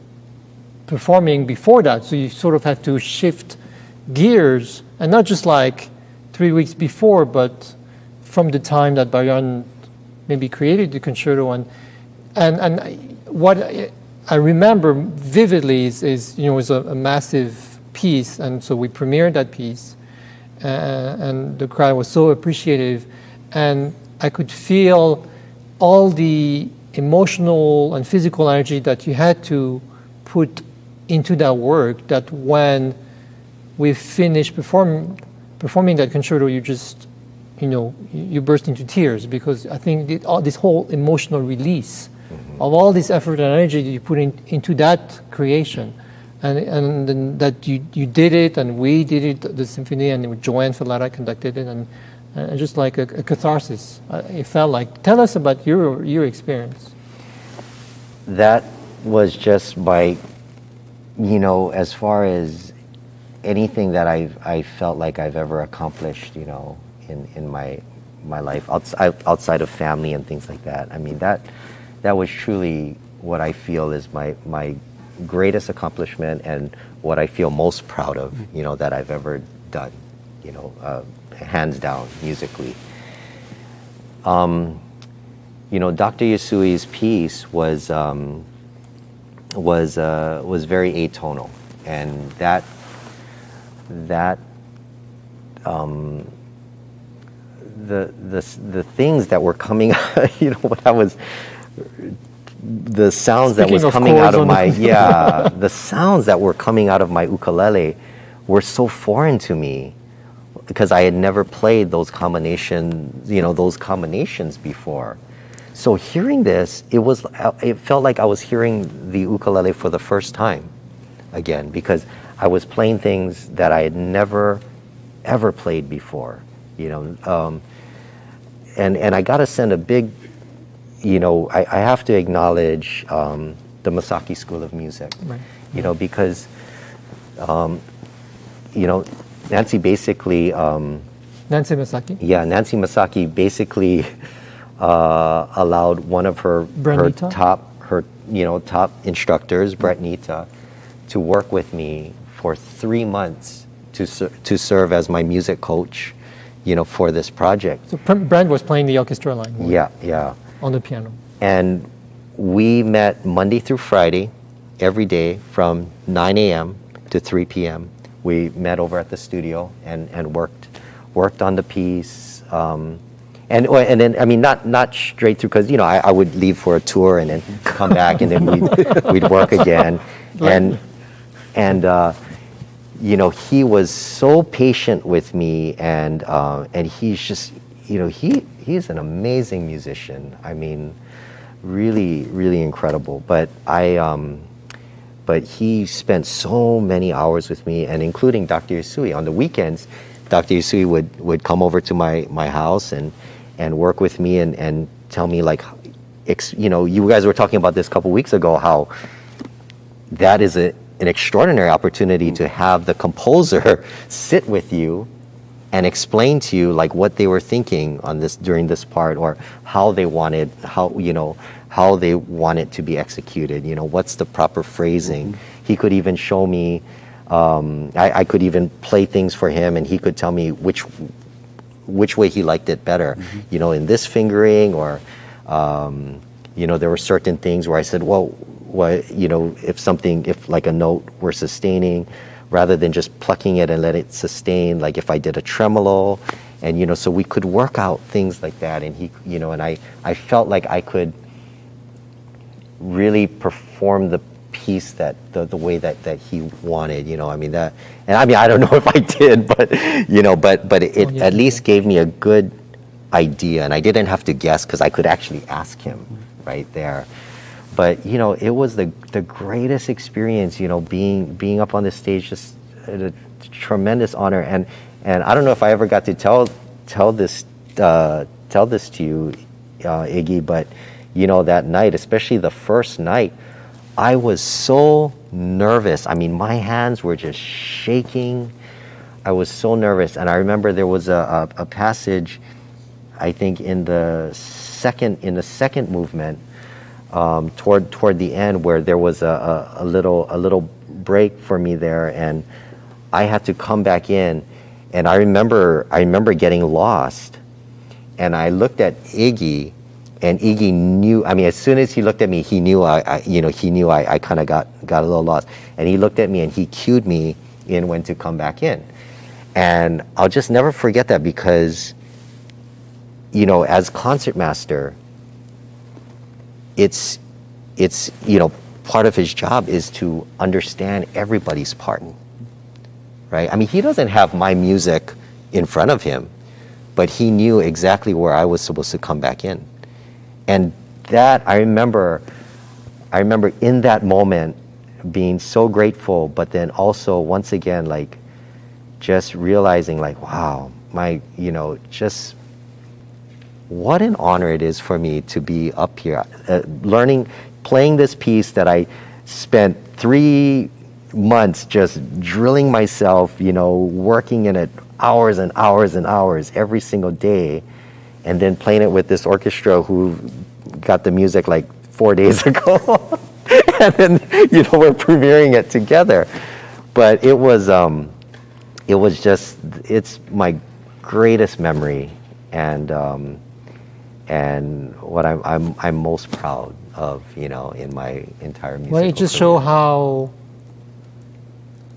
performing before that. So you sort of have to shift gears, and not just like three weeks before, but from the time that Byron maybe created the concerto and and and what I- remember vividly is, is you know was a, a massive piece. And so we premiered that piece. Uh, and the crowd was so appreciative. And I could feel all the emotional and physical energy that you had to put into that work that when we finished perform, performing that concerto, you just, you know, you burst into tears because I think the, all this whole emotional release of all this effort and energy that you put in, into that creation, and and then that you, you did it and we did it, the symphony, and JoAnn Falletta conducted it, and, and just like a, a catharsis. Uh, It felt like. Tell us about your your experience. that was just by, you know, as far as anything that I've I felt like I've ever accomplished, you know, in, in my my life outside outside of family and things like that. I mean that that was truly what I feel is my my greatest accomplishment and what I feel most proud of, you know, that I've ever done, you know, uh, hands down musically you know, Dr. Yasui's piece was um, was uh, was very atonal, and that that um, the the the things that were coming, you know, what I was the sounds that was coming out of my yeah the sounds that were coming out of my ukulele were so foreign to me because I had never played those combinations, you know, those combinations before. So hearing this, it was it felt like I was hearing the ukulele for the first time again because I was playing things that I had never ever played before, you know. Um, and and I got to send a big, you know, I, I have to acknowledge um, the Masaki School of Music, Right. you know, because, um, you know, Nancy basically. Um, Nancy Masaki. yeah, Nancy Masaki basically uh, allowed one of her her top her you know top instructors, Brent Nita, to work with me for three months to ser- to serve as my music coach, you know, for this project. So Brent was playing the orchestra line Yeah, yeah, on the piano. and we met Monday through Friday, every day from 9 a.m. to 3 p.m. We met over at the studio and, and worked worked on the piece. Um, and and then I mean not not straight through because you know I, I would leave for a tour and then come back and then we'd, we'd work again and and uh, you know he was so patient with me and uh, and he's just you know he he's an amazing musician I mean really really incredible but I um, but he spent so many hours with me and including Dr. Yasui on the weekends Dr. Yasui would would come over to my my house and and work with me and and tell me like you know you guys were talking about this a couple weeks ago how that is a, an extraordinary opportunity to have the composer sit with you and explain to you like what they were thinking on this during this part or how they wanted how you know how they want it to be executed. You know what's the proper phrasing? He could even show me um, I, I could even play things for him and he could tell me which which way he liked it better. You know in this fingering or um, you know there were certain things where i said well what you know if something if like a note were sustaining rather than just plucking it and let it sustain like if i did a tremolo and you know so we could work out things like that and he you know and i i felt like i could really perform the piece that the, the way that, that he wanted you know i mean that and i mean i don't know if i did but you know but but it, Oh, yeah, at least gave me a good idea and i didn't have to guess because i could actually ask him right there but you know it was the the greatest experience you know being being up on the stage just a tremendous honor. And and i don't know if i ever got to tell tell this uh, tell this to you uh, iggy but you know that night especially the first night i was so nervous. I mean my hands were just shaking. I was so nervous. And i remember there was a, a, a passage i think in the second in the second movement um, toward toward the end where there was a, a, a little a little break for me there and I had to come back in and I remember I remember getting lost and I looked at Iggy and Iggy knew. I mean, as soon as he looked at me, he knew I, I you know, he knew I, I kind of got got a little lost. And he looked at me and he cued me in when to come back in. And I'll just never forget that because, you know, as concertmaster, it's it's you know part of his job is to understand everybody's part. Right? I mean he doesn't have my music in front of him but he knew exactly where i was supposed to come back in. And that i remember i remember in that moment being so grateful but then also once again like just realizing like wow my you know just what an honor it is for me to be up here uh, learning playing this piece that i spent three months just drilling myself you know working in it hours and hours and hours every single day and then playing it with this orchestra who got the music like four days ago. And then you know we're premiering it together. But it was um it was just it's my greatest memory. And um and what I'm, I'm, I'm most proud of, you know, in my entire music. Well, it just show how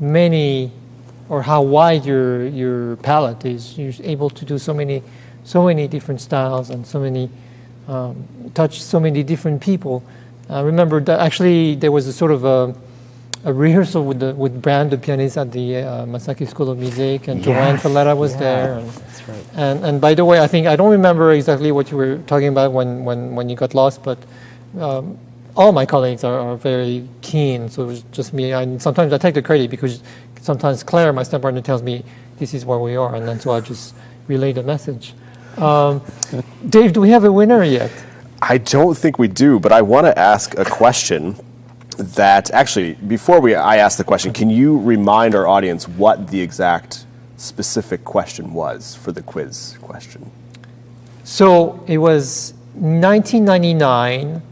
many or how wide your your palette is. You're able to do so many so many different styles and so many um, touch so many different people. I remember that actually there was a sort of a, a rehearsal with the with Brand, the pianist at the uh, Masaki School of Music, and JoAnn Yes, Falletta was yeah, there. And, That's right. and, and by the way, I think I don't remember exactly what you were talking about when, when, when you got lost, but um, all my colleagues are, are very keen. So it was just me. And sometimes I take the credit because sometimes Claire, my step partner, tells me this is where we are, and then so I just relay the message. Um, Dave, do we have a winner yet? I don't think we do, but I want to ask a question that actually, before we I ask the question, can you remind our audience what the exact specific question was for the quiz question? So it was 1999.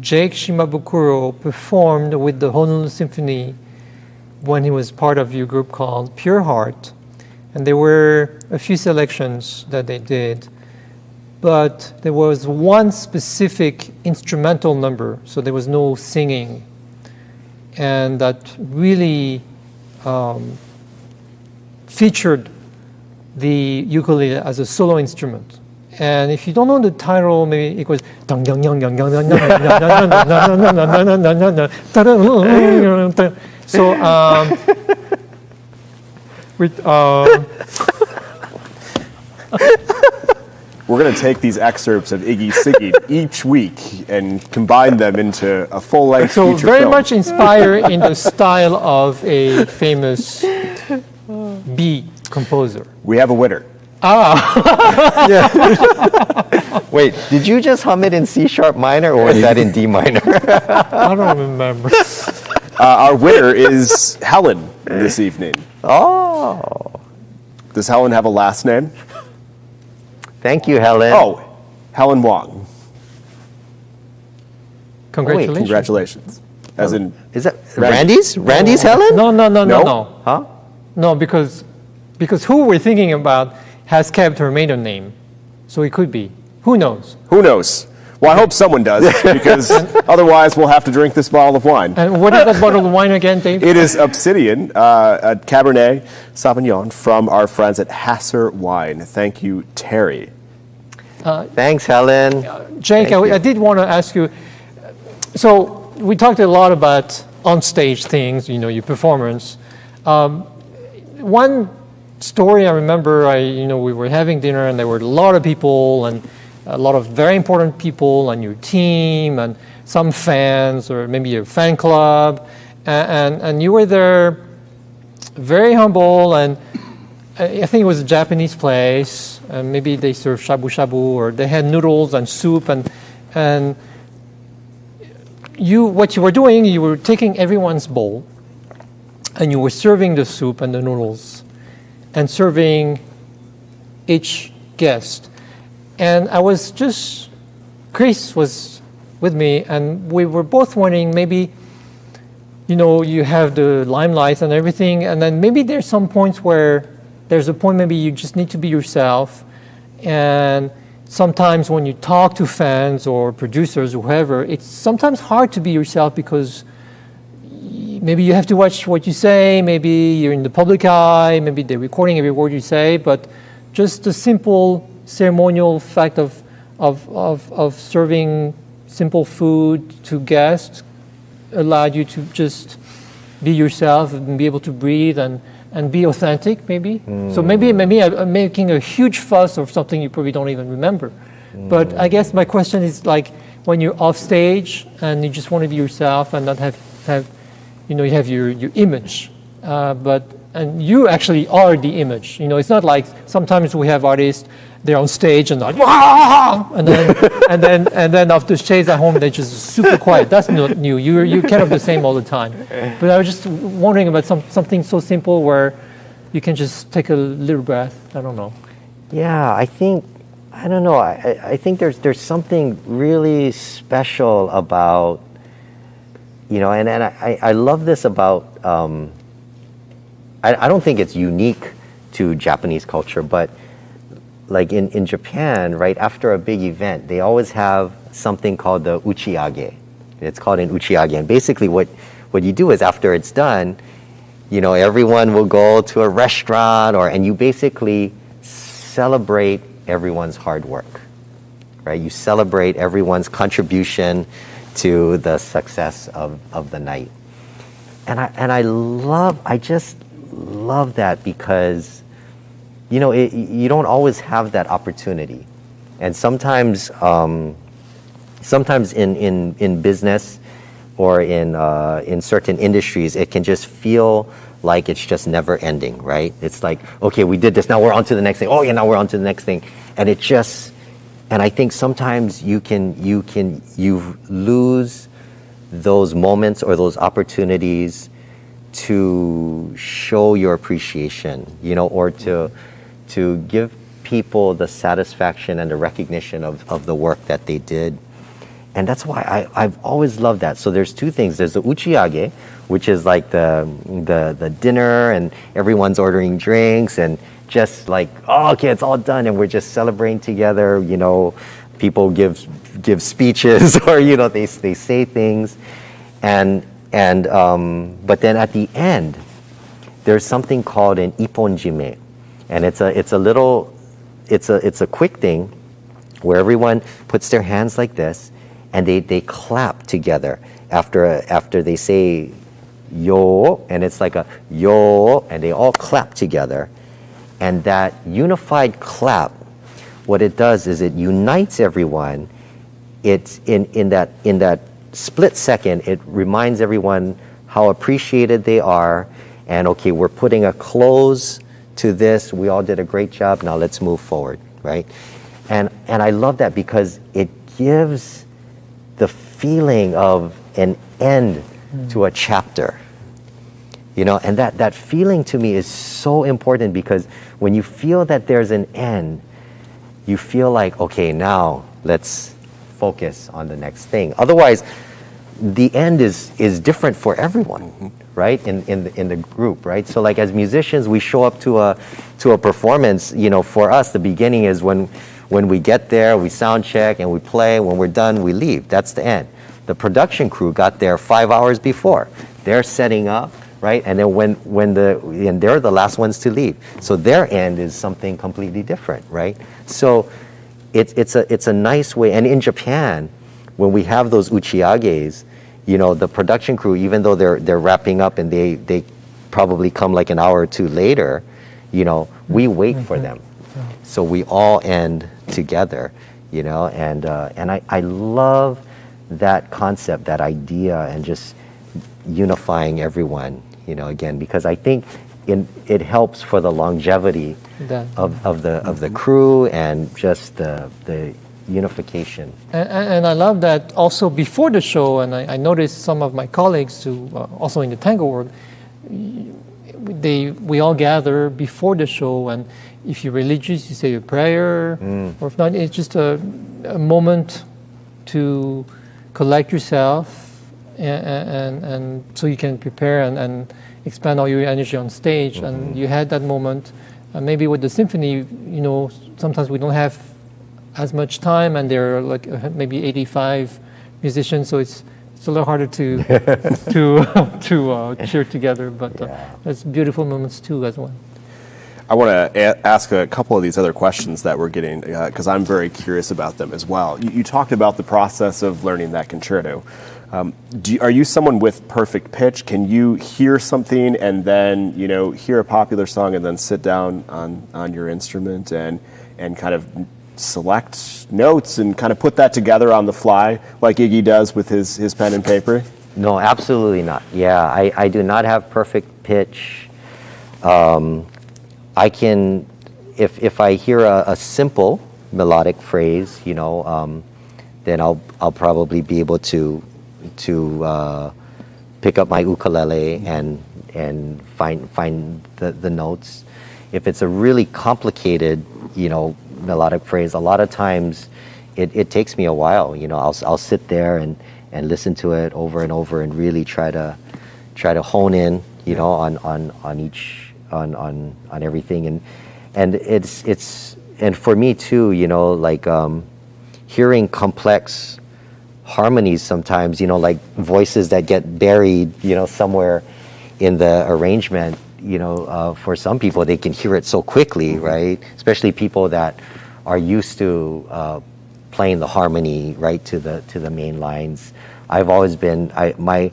Jake Shimabukuro performed with the Honolulu Symphony when he was part of your group called Pure Heart. And there were a few selections that they did but there was one specific instrumental number, so there was no singing. And that really um, featured the ukulele as a solo instrument. And if you don't know the title, maybe it goes so um, with um, we're going to take these excerpts of Iggy Siggy each week and combine them into a full length so feature very film. much inspired in the style of a famous B composer. we have a winner. Ah wait, did you just hum it in C sharp minor or was that in D minor? I don't remember. Uh, our winner is Helen this evening. oh, Does Helen have a last name? Thank you, Helen. Oh, Helen Wong. Congratulations. Congratulations. As in, Is that Randy's? Randy's Helen? No, no, no, no, No? no. Huh? No, because because who we're thinking about has kept her maiden name, so it could be. Who knows? who knows? Well, I hope someone does, because otherwise we'll have to drink this bottle of wine. And what is that bottle of wine again, Dave? It is Obsidian, uh, a Cabernet Sauvignon from our friends at Hasser Wine. Thank you, Terry. Thanks, Helen. Jake, Thank I. I did want to ask you. So we talked a lot about on-stage things, you know, your performance. Um, one story I remember, I you know, we were having dinner and there were a lot of people and a lot of very important people on your team and some fans or maybe a fan club, and and, and you were there, very humble and. I think it was a Japanese place, and maybe they served shabu shabu, or they had noodles and soup, and and you what you were doing, you were taking everyone's bowl, and you were serving the soup and the noodles, and serving each guest, and I was just Chris was with me, and we were both wondering maybe you know, you have the limelight and everything, and then maybe there's some points where there's a point maybe you just need to be yourself, and sometimes when you talk to fans or producers, or whoever, it's sometimes hard to be yourself because maybe you have to watch what you say, maybe you're in the public eye, maybe they're recording every word you say, but just the simple ceremonial fact of, of, of, of serving simple food to guests allowed you to just be yourself and be able to breathe and, and be authentic maybe. So maybe maybe I- I'm making a huge fuss of something you probably don't even remember. But i guess my question is like when you're off stage and you just want to be yourself and not have have you know you have your your image uh, but and you actually are the image. You know it's not like sometimes we have artists they're on stage and like "Wah!" and then and then and then after stage at home they're just super quiet. That's not new. You're you're kind of the same all the time. But i was just wondering about some, something so simple where you can just take a little breath. I don't know. Yeah, I think I don't know. I, I- I think there's there's something really special about you know, and, and I, I love this about um, I, I don't think it's unique to Japanese culture, but like in, in Japan, right after a big event, they always have something called the uchiage. It's called an uchiage, and basically what what you do is after it's done, you know, everyone will go to a restaurant or and you basically celebrate everyone's hard work. Right? You celebrate everyone's contribution to the success of, of the night. And I and I love I just love that because you know, it, you don't always have that opportunity. And sometimes um, sometimes in, in, in business or in, uh, in certain industries, it can just feel like it's just never ending, right? It's like, okay, we did this, now we're on to the next thing. Oh, yeah, now we're on to the next thing. And it just, and I think sometimes you can, you can, you lose those moments or those opportunities to show your appreciation, you know, or to, to give people the satisfaction and the recognition of, of the work that they did. And that's why I, I've always loved that. So there's two things. There's the uchiage, which is like the, the, the dinner and everyone's ordering drinks and just like, oh, okay, it's all done and we're just celebrating together. You know, people give, give speeches or, you know, they, they say things. And, and, um, but then at the end, there's something called an ipponjime. And it's a, it's a little, it's a, it's a quick thing where everyone puts their hands like this and they, they clap together after, after they say yo, and it's like a yo, and they all clap together. And that unified clap, what it does is it unites everyone. It's in, in, that, in that split second, it reminds everyone how appreciated they are. And okay, we're putting a close to this. We all did a great job. Now let's move forward, right? And, and I love that because it gives the feeling of an end hmm. to a chapter. You know, and that, that feeling to me is so important because when you feel that there's an end, you feel like, okay, now let's focus on the next thing. Otherwise, the end is, is different for everyone, mm-hmm. right? In, in, the, in the group, right? So like as musicians, we show up to a, to a performance, you know, for us, the beginning is when, when we get there, we sound check and we play. When we're done, we leave. That's the end. The production crew got there five hours before. They're setting up, right? And then when, when the, and they're the last ones to leave. So their end is something completely different, right? So it's, it's, a, it's a nice way. And in Japan, when we have those uchiages, you know, the production crew, even though they're, they're wrapping up and they, they probably come like an hour or two later, you know, we mm-hmm. wait for mm-hmm. them. So we all end together, you know, and, uh, and I, I love that concept, that idea, and just unifying everyone, you know, again, because I think in, it helps for the longevity That- of, of, the, of the mm-hmm. crew and just the, the unification. And, and and I love that also before the show, and I, I noticed some of my colleagues who uh, also in the tango world, they we all gather before the show, and if you're religious, you say a prayer, or if not, it's just a, a moment to collect yourself, and, and, and so you can prepare and, and expand all your energy on stage. And you had that moment, uh, maybe with the symphony, you know, sometimes we don't have as much time, and they're like uh, maybe 85 musicians, so it's it's a little harder to to to uh, cheer together. But uh, it's beautiful moments too as well. I want to a- ask a couple of these other questions that we're getting because I'm very curious about them as well. You, you talked about the process of learning that concerto. Um, do you, are you someone with perfect pitch? Can you hear something and then you know hear a popular song and then sit down on, on your instrument and and kind of select notes and kind of put that together on the fly like Iggy does with his, his pen and paper? No, absolutely not. Yeah, I, I do not have perfect pitch. Um, I can, if, if I hear a, a simple melodic phrase, you know, um, then I'll, I'll probably be able to, to uh, pick up my ukulele and, and find, find the, the notes. If it's a really complicated, you know, melodic phrase, a lot of times it, it takes me a while. You know, I'll, I'll sit there and, and listen to it over and over and really try to try to hone in, you know, on, on, on each on, on on everything and and it's it's and for me too, you know, like um, hearing complex harmonies sometimes, you know, like voices that get buried, you know, somewhere in the arrangement you know, uh, for some people, they can hear it so quickly, mm-hmm. right? Especially people that are used to uh, playing the harmony right to the to the main lines. I've always been I my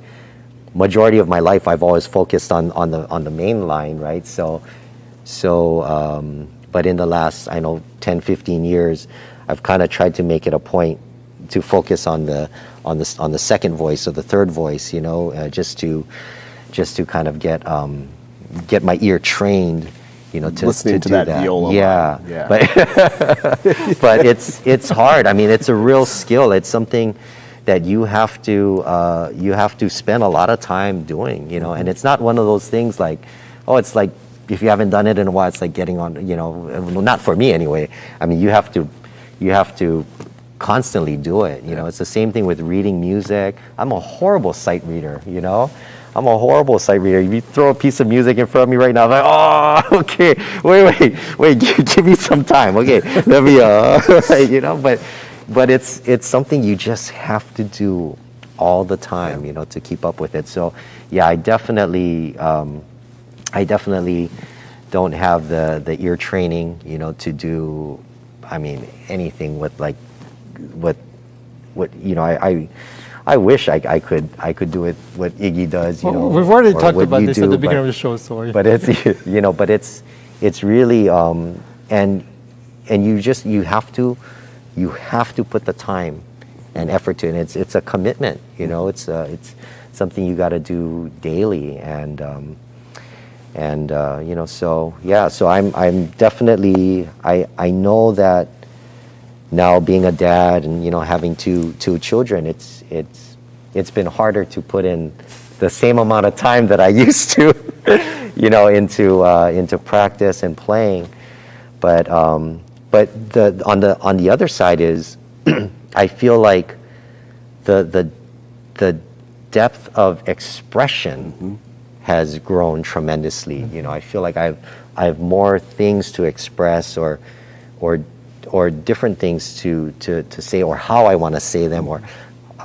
majority of my life I've always focused on on the on the main line, right? So so um, but in the last I know 10 15 years I've kind of tried to make it a point to focus on the on the on the second voice or the third voice, you know, uh, just to just to kind of get um, get my ear trained you know, to, listening to, to, do that, that. viola. Yeah, yeah. but but it's it's hard. I mean, it's a real skill. It's something that you have to uh, you have to spend a lot of time doing. You know, and it's not one of those things like, oh, it's like if you haven't done it in a while, it's like getting on. You know, not for me anyway. I mean, you have to you have to constantly do it. You know, it's the same thing with reading music. I'm a horrible sight reader. You know. I'm a horrible sight reader. If you throw a piece of music in front of me right now, I'm like, oh, okay, wait, wait, wait, give, give me some time. Okay, let me, uh, you know, but, but it's, it's something you just have to do all the time, you know, to keep up with it. So, yeah, I definitely, um, I definitely don't have the, the ear training, you know, to do, I mean, anything with like, what, what, you know, I, I I wish I, I could I could do it what Iggy does. You well, know, we've already talked about this do, at the beginning but, of the show. Sorry, but it's you know, but it's it's really um, and and you just you have to you have to put the time and effort to it. And it's it's a commitment. You know, it's uh, it's something you got to do daily and. Um, and uh, you know, so yeah, so I'm I'm definitely I I know that now being a dad and you know having two two children, it's it's it's been harder to put in the same amount of time that I used to, you know, into uh, into practice and playing. But um, but the on the on the other side is, I feel like the the the depth of expression mm-hmm. has grown tremendously. Mm-hmm. You know, I feel like I've I have more things to express or or or different things to, to, to say or how I want to say them or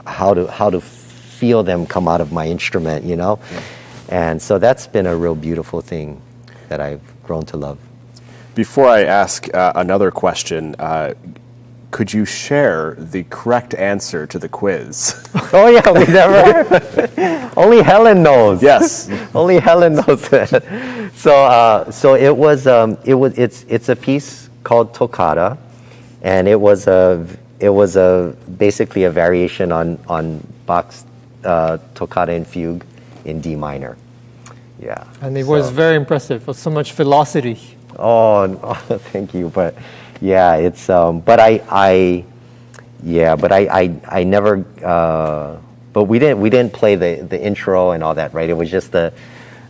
how to how to feel them come out of my instrument, you know? Yeah. And so that's been a real beautiful thing that I've grown to love. Before I ask uh, another question, uh, could you share the correct answer to the quiz? oh yeah, we never. Only Helen knows. Yes. Only Helen knows that. So uh, so it was um, it was it's it's a piece called Toccata, and it was a it was a basically a variation on on Bach's uh, Toccata and Fugue in D minor. Yeah. And it so. was very impressive. For so much velocity. Oh, oh, thank you. But yeah, it's um, but I I yeah, but I I, I never. Uh, but we didn't we didn't play the the intro and all that, right? It was just the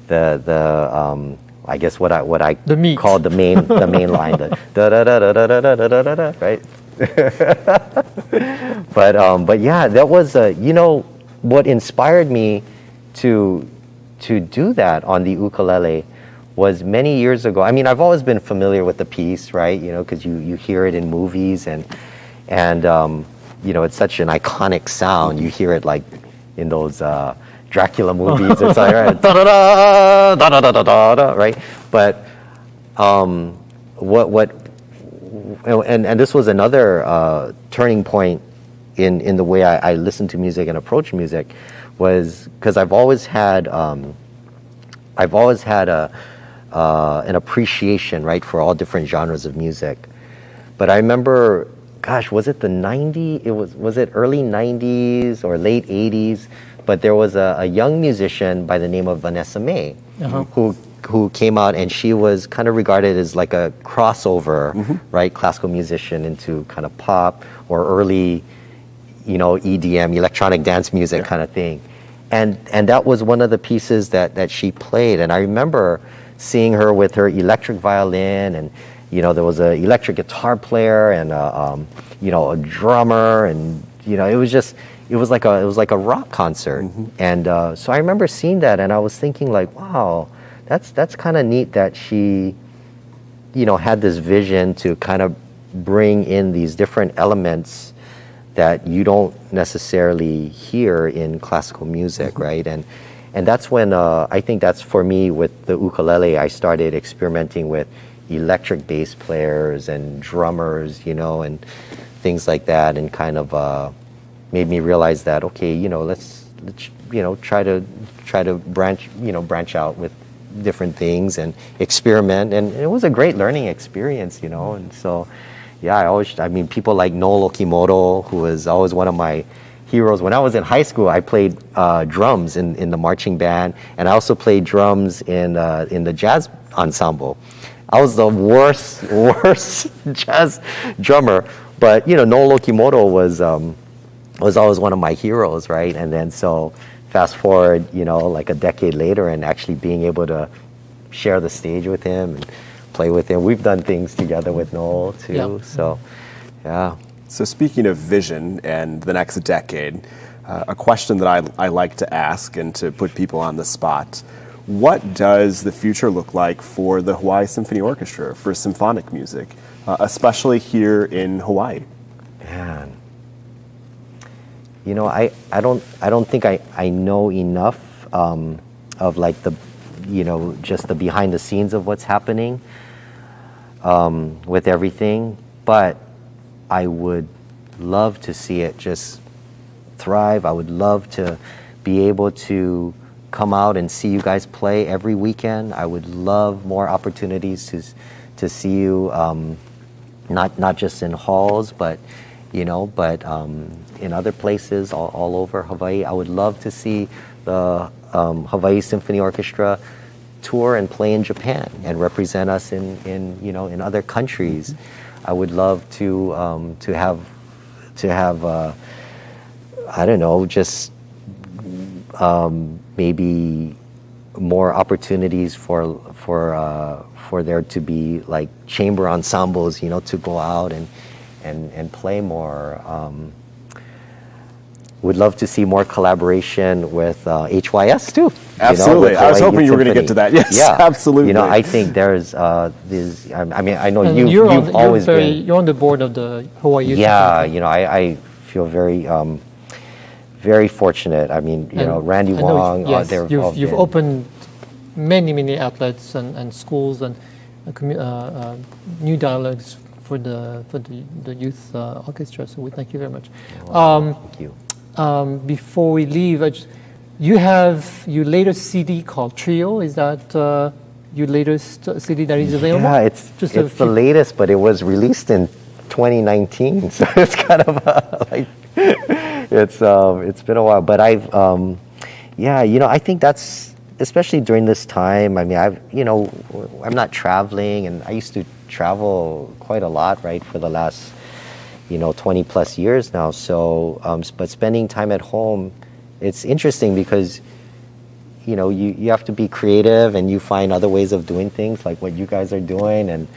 the the um, I guess what I what I the called the main the main line, the da da da da da da da da da, right? but um, but yeah, that was uh, you know what inspired me to to do that on the ukulele was many years ago. I mean, I've always been familiar with the piece, right? You know, because you you hear it in movies and and um, you know, it's such an iconic sound. You hear it like in those uh, Dracula movies. it's like right, da da da da da da da da, right? But um, what what and and this was another uh, turning point in in the way I, I listened to music and approach music was because I've always had um, I've always had a uh, an appreciation right for all different genres of music, but I remember gosh was it the 90s it was was it early 90s or late 80s but there was a, a young musician by the name of Vanessa Mae Uh-huh. who who came out and she was kind of regarded as like a crossover right? Classical musician into kind of pop or early you know EDM electronic dance music kind of thing. And and that was one of the pieces that that she played. And I remember seeing her with her electric violin and you know there was a electric guitar player and a, um, you know a drummer and you know it was just it was like a it was like a rock concert. And uh, so I remember seeing that and I was thinking like wow that's that's kind of neat that she you know had this vision to kind of bring in these different elements that you don't necessarily hear in classical music, right? And and that's when uh, I think that's for me with the ukulele. I started experimenting with electric bass players and drummers, you know, and things like that, and kind of uh, made me realize that okay, you know, let's, let's you know try to try to branch you know branch out with different things and experiment, and it was a great learning experience, you know, and so yeah, I always, I mean, people like Noel Okimoto, who was always one of my heroes. When I was in high school, I played uh, drums in, in the marching band, and I also played drums in, uh, in the jazz ensemble. I was the worst, worst jazz drummer, but you know, Noel Okimoto was, um, was always one of my heroes, right? And then so fast forward, you know, like a decade later, and actually being able to share the stage with him and play with him. We've done things together with Noel too. Yeah. So, yeah. So, speaking of vision and the next decade, uh, a question that I, I like to ask and to put people on the spot what does the future look like for the Hawaii Symphony Orchestra, for symphonic music, uh, especially here in Hawaii? Man. You know, I, I don't I don't think I, I know enough um, of like the you know just the behind the scenes of what's happening um, with everything, but I would love to see it just thrive. I would love to be able to come out and see you guys play every weekend. I would love more opportunities to to see you, um, not not just in halls, but you know, but um, in other places all, all over Hawaii. I would love to see the um, Hawaii Symphony Orchestra tour and play in Japan and represent us in, in you know in other countries. I would love to um, to have to have uh, I don't know just um, maybe more opportunities for for uh, for there to be like chamber ensembles, you know, to go out and and and play more. Um, would love to see more collaboration with uh, HYS too. you know, Absolutely. I was hoping you were gonna get to that. Yes, yeah, absolutely. You know, I think there's uh, this. I I mean, I know And you. you're, You've on, always you're, very, been. you're on the board of the Hawaii Youth Yeah, Symphony. you know, I, I feel very, um, very fortunate. I mean, you And know, Randy know Wong. uh, Yes, they're you've, you've opened many, many outlets and, and schools and uh, uh, uh, new dialogues for the for the, the youth uh, orchestra. So we thank you very much. Um, Thank you. um, before we leave, I just, you have your latest CD called Trio. Is that uh, your latest uh, CD that is available? Yeah, it's Just it's the latest, but it was released in 2019, so it's kind of uh, like it's um, it's been a while. But I've um, yeah, you know, I think that's especially during this time. I mean, I've you know, I'm not traveling, and I used to travel quite a lot, right, for the last you know 20 plus years now. So, um, but spending time at home, it's interesting because you know you, you have to be creative and you find other ways of doing things like what you guys are doing and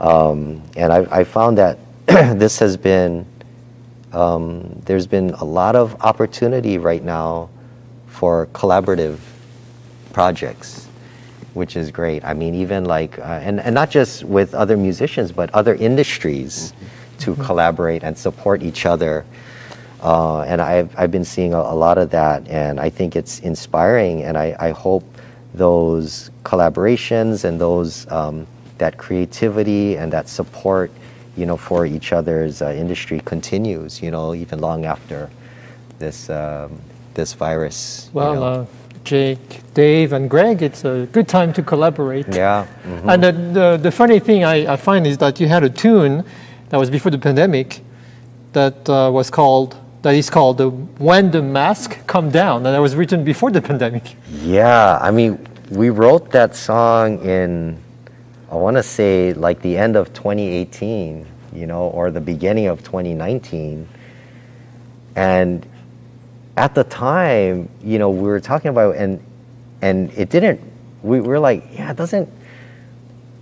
um, and I, I found that this has been um, there's been a lot of opportunity right now for collaborative projects which is great i mean even like uh, and, and not just with other musicians but other industries to collaborate and support each other. Uh, and I've, I've been seeing a, a, lot of that, and I think it's inspiring. And I, I hope those collaborations and those um, that creativity and that support, you know, for each other's uh, industry continues. You know, even long after this um, this virus. Well, you know. Jake, Dave, and Greg, it's a good time to collaborate. Yeah. Mm-hmm. And the, the, the, funny thing I, I, find is that you had a tune that was before the pandemic that uh, was called that is called the "When the Mask Come Down," and that was written before the pandemic. Yeah, I mean, we wrote that song in I want to say like the end of 2018, you know, or the beginning of 2019, and at the time, you know, we were talking about and and it didn't. We were like, yeah, it doesn't.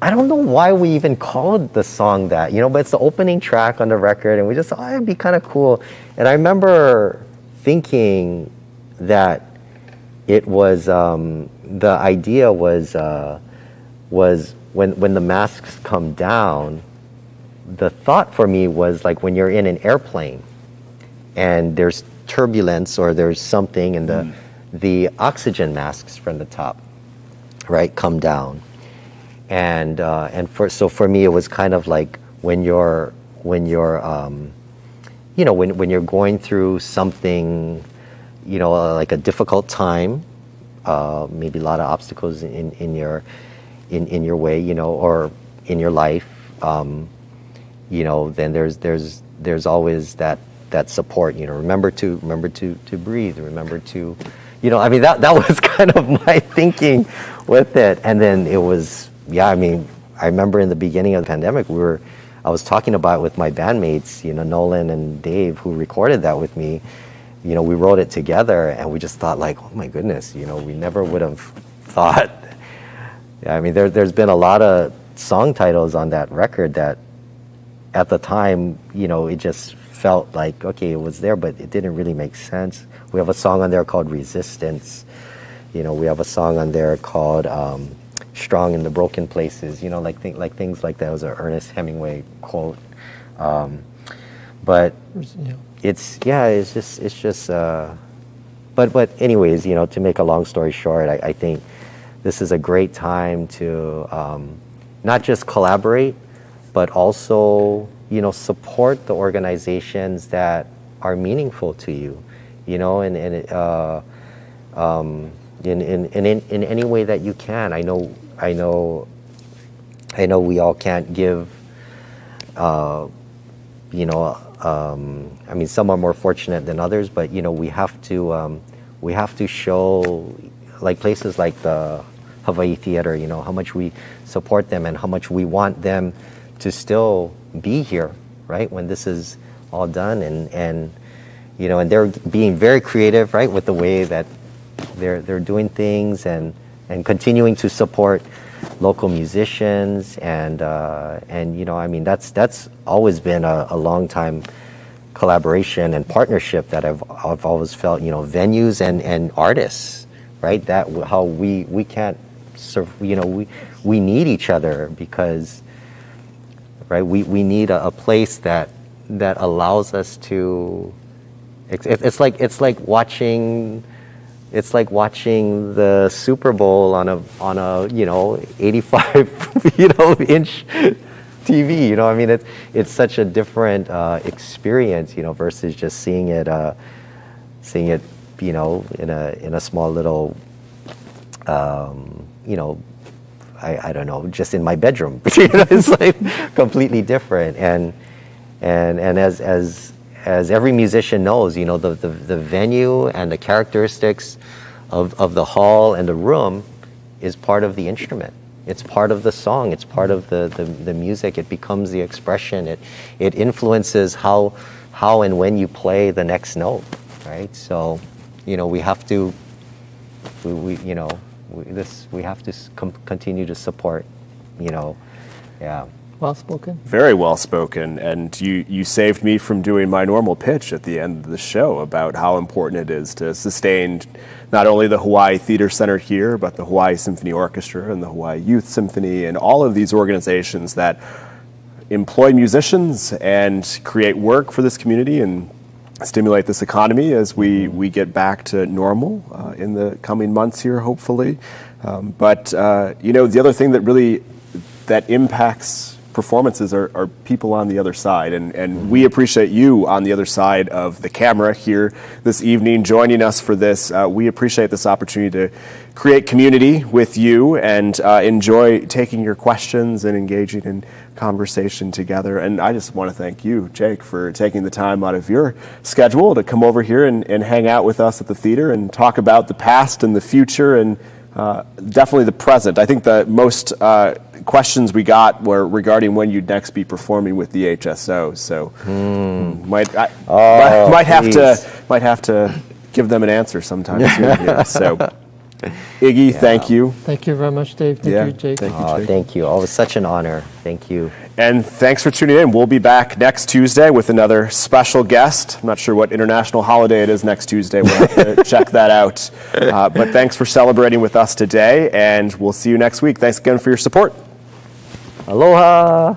I don't know why we even called the song that, you know, but it's the opening track on the record, and we just thought oh, it'd be kind of cool. And I remember thinking that it was um, the idea was uh, was when when the masks come down. The thought for me was like when you're in an airplane, and there's turbulence or there's something, and the mm. the oxygen masks from the top, right, come down, and uh, and for so for me it was kind of like when you're when you're um, you know when when you're going through something, you know, uh, like a difficult time, uh, maybe a lot of obstacles in in your in in your way, you know, or in your life. Um, you know, then there's there's there's always that that support. You know, remember to remember to to breathe. Remember to, you know, I mean that that was kind of my thinking with it. And then it was, yeah. I mean, I remember in the beginning of the pandemic, we were, I was talking about it with my bandmates, you know, Nolan and Dave, who recorded that with me. You know, we wrote it together, and we just thought like, oh my goodness, you know, we never would have thought. I mean, there, there's been a lot of song titles on that record that at the time, you know, it just felt like okay, it was there, but it didn't really make sense. We have a song on there called Resistance. You know, we have a song on there called um, Strong in the Broken Places. You know, like th- like things like that. It was an Ernest Hemingway quote. Um, but it's yeah, it's just it's just. Uh, but but anyways, you know, to make a long story short, I, I think this is a great time to um, not just collaborate, but also you know, support the organizations that are meaningful to you, you know, and, and uh, um, in, in, in, in any way that you can. I know, I know, I know we all can't give, uh, you know, um, I mean, some are more fortunate than others, but you know, we have to, um, we have to show, like places like the Hawaii Theater, you know, how much we support them and how much we want them to still be here, right? When this is all done, and and you know, and they're being very creative, right, with the way that they're they're doing things and and continuing to support local musicians and uh, and you know, I mean, that's that's always been a, a long time collaboration and partnership that I've I've always felt. You know, venues and and artists, right? That how we we can't serve. You know, we we need each other because right? We, we need a, a place that, that allows us to, it's, it's, like, it's like watching, it's like watching the Super Bowl on a, on a, you know, 85, you know, inch TV, you know, I mean, it's, it's such a different uh, experience, you know, versus just seeing it, uh, seeing it, you know, in a, in a small little, um, you know, I, I don't know, just in my bedroom. it's like completely different. And and and as as as every musician knows, you know, the, the, the venue and the characteristics of, of the hall and the room is part of the instrument. It's part of the song. It's part of the, the, the music. It becomes the expression. It, it influences how, how and when you play the next note, right? So, you know, we have to, we, we you know, we, this we have to com- continue to support. You know, yeah. Well spoken. Very well spoken, and you you saved me from doing my normal pitch at the end of the show about how important it is to sustain not only the Hawaii Theater Center here, but the Hawaii Symphony Orchestra and the Hawaii Youth Symphony and all of these organizations that employ musicians and create work for this community and stimulate this economy as we, we get back to normal uh, in the coming months here, hopefully. Um, but uh, you know, the other thing that really that impacts performances are, are people on the other side, and, and we appreciate you on the other side of the camera here this evening, joining us for this. Uh, we appreciate this opportunity to create community with you and uh, enjoy taking your questions and engaging in conversation together. And I just want to thank you, Jake, for taking the time out of your schedule to come over here and, and hang out with us at the theater and talk about the past and the future and uh, definitely the present. I think the most uh, questions we got were regarding when you'd next be performing with the HSO. So Hmm. might I, Oh, might, might have to might have to give them an answer sometime soon. Here. So Iggy, thank you. Thank you very much, Dave. Thank Yeah, you, Jake. thank you. Oh, Jake. thank you. Oh, it was such an honor. Thank you. And thanks for tuning in. We'll be back next Tuesday with another special guest. I'm not sure what international holiday it is next Tuesday. We'll have to check that out. Uh, but thanks for celebrating with us today, and we'll see you next week. Thanks again for your support. Aloha.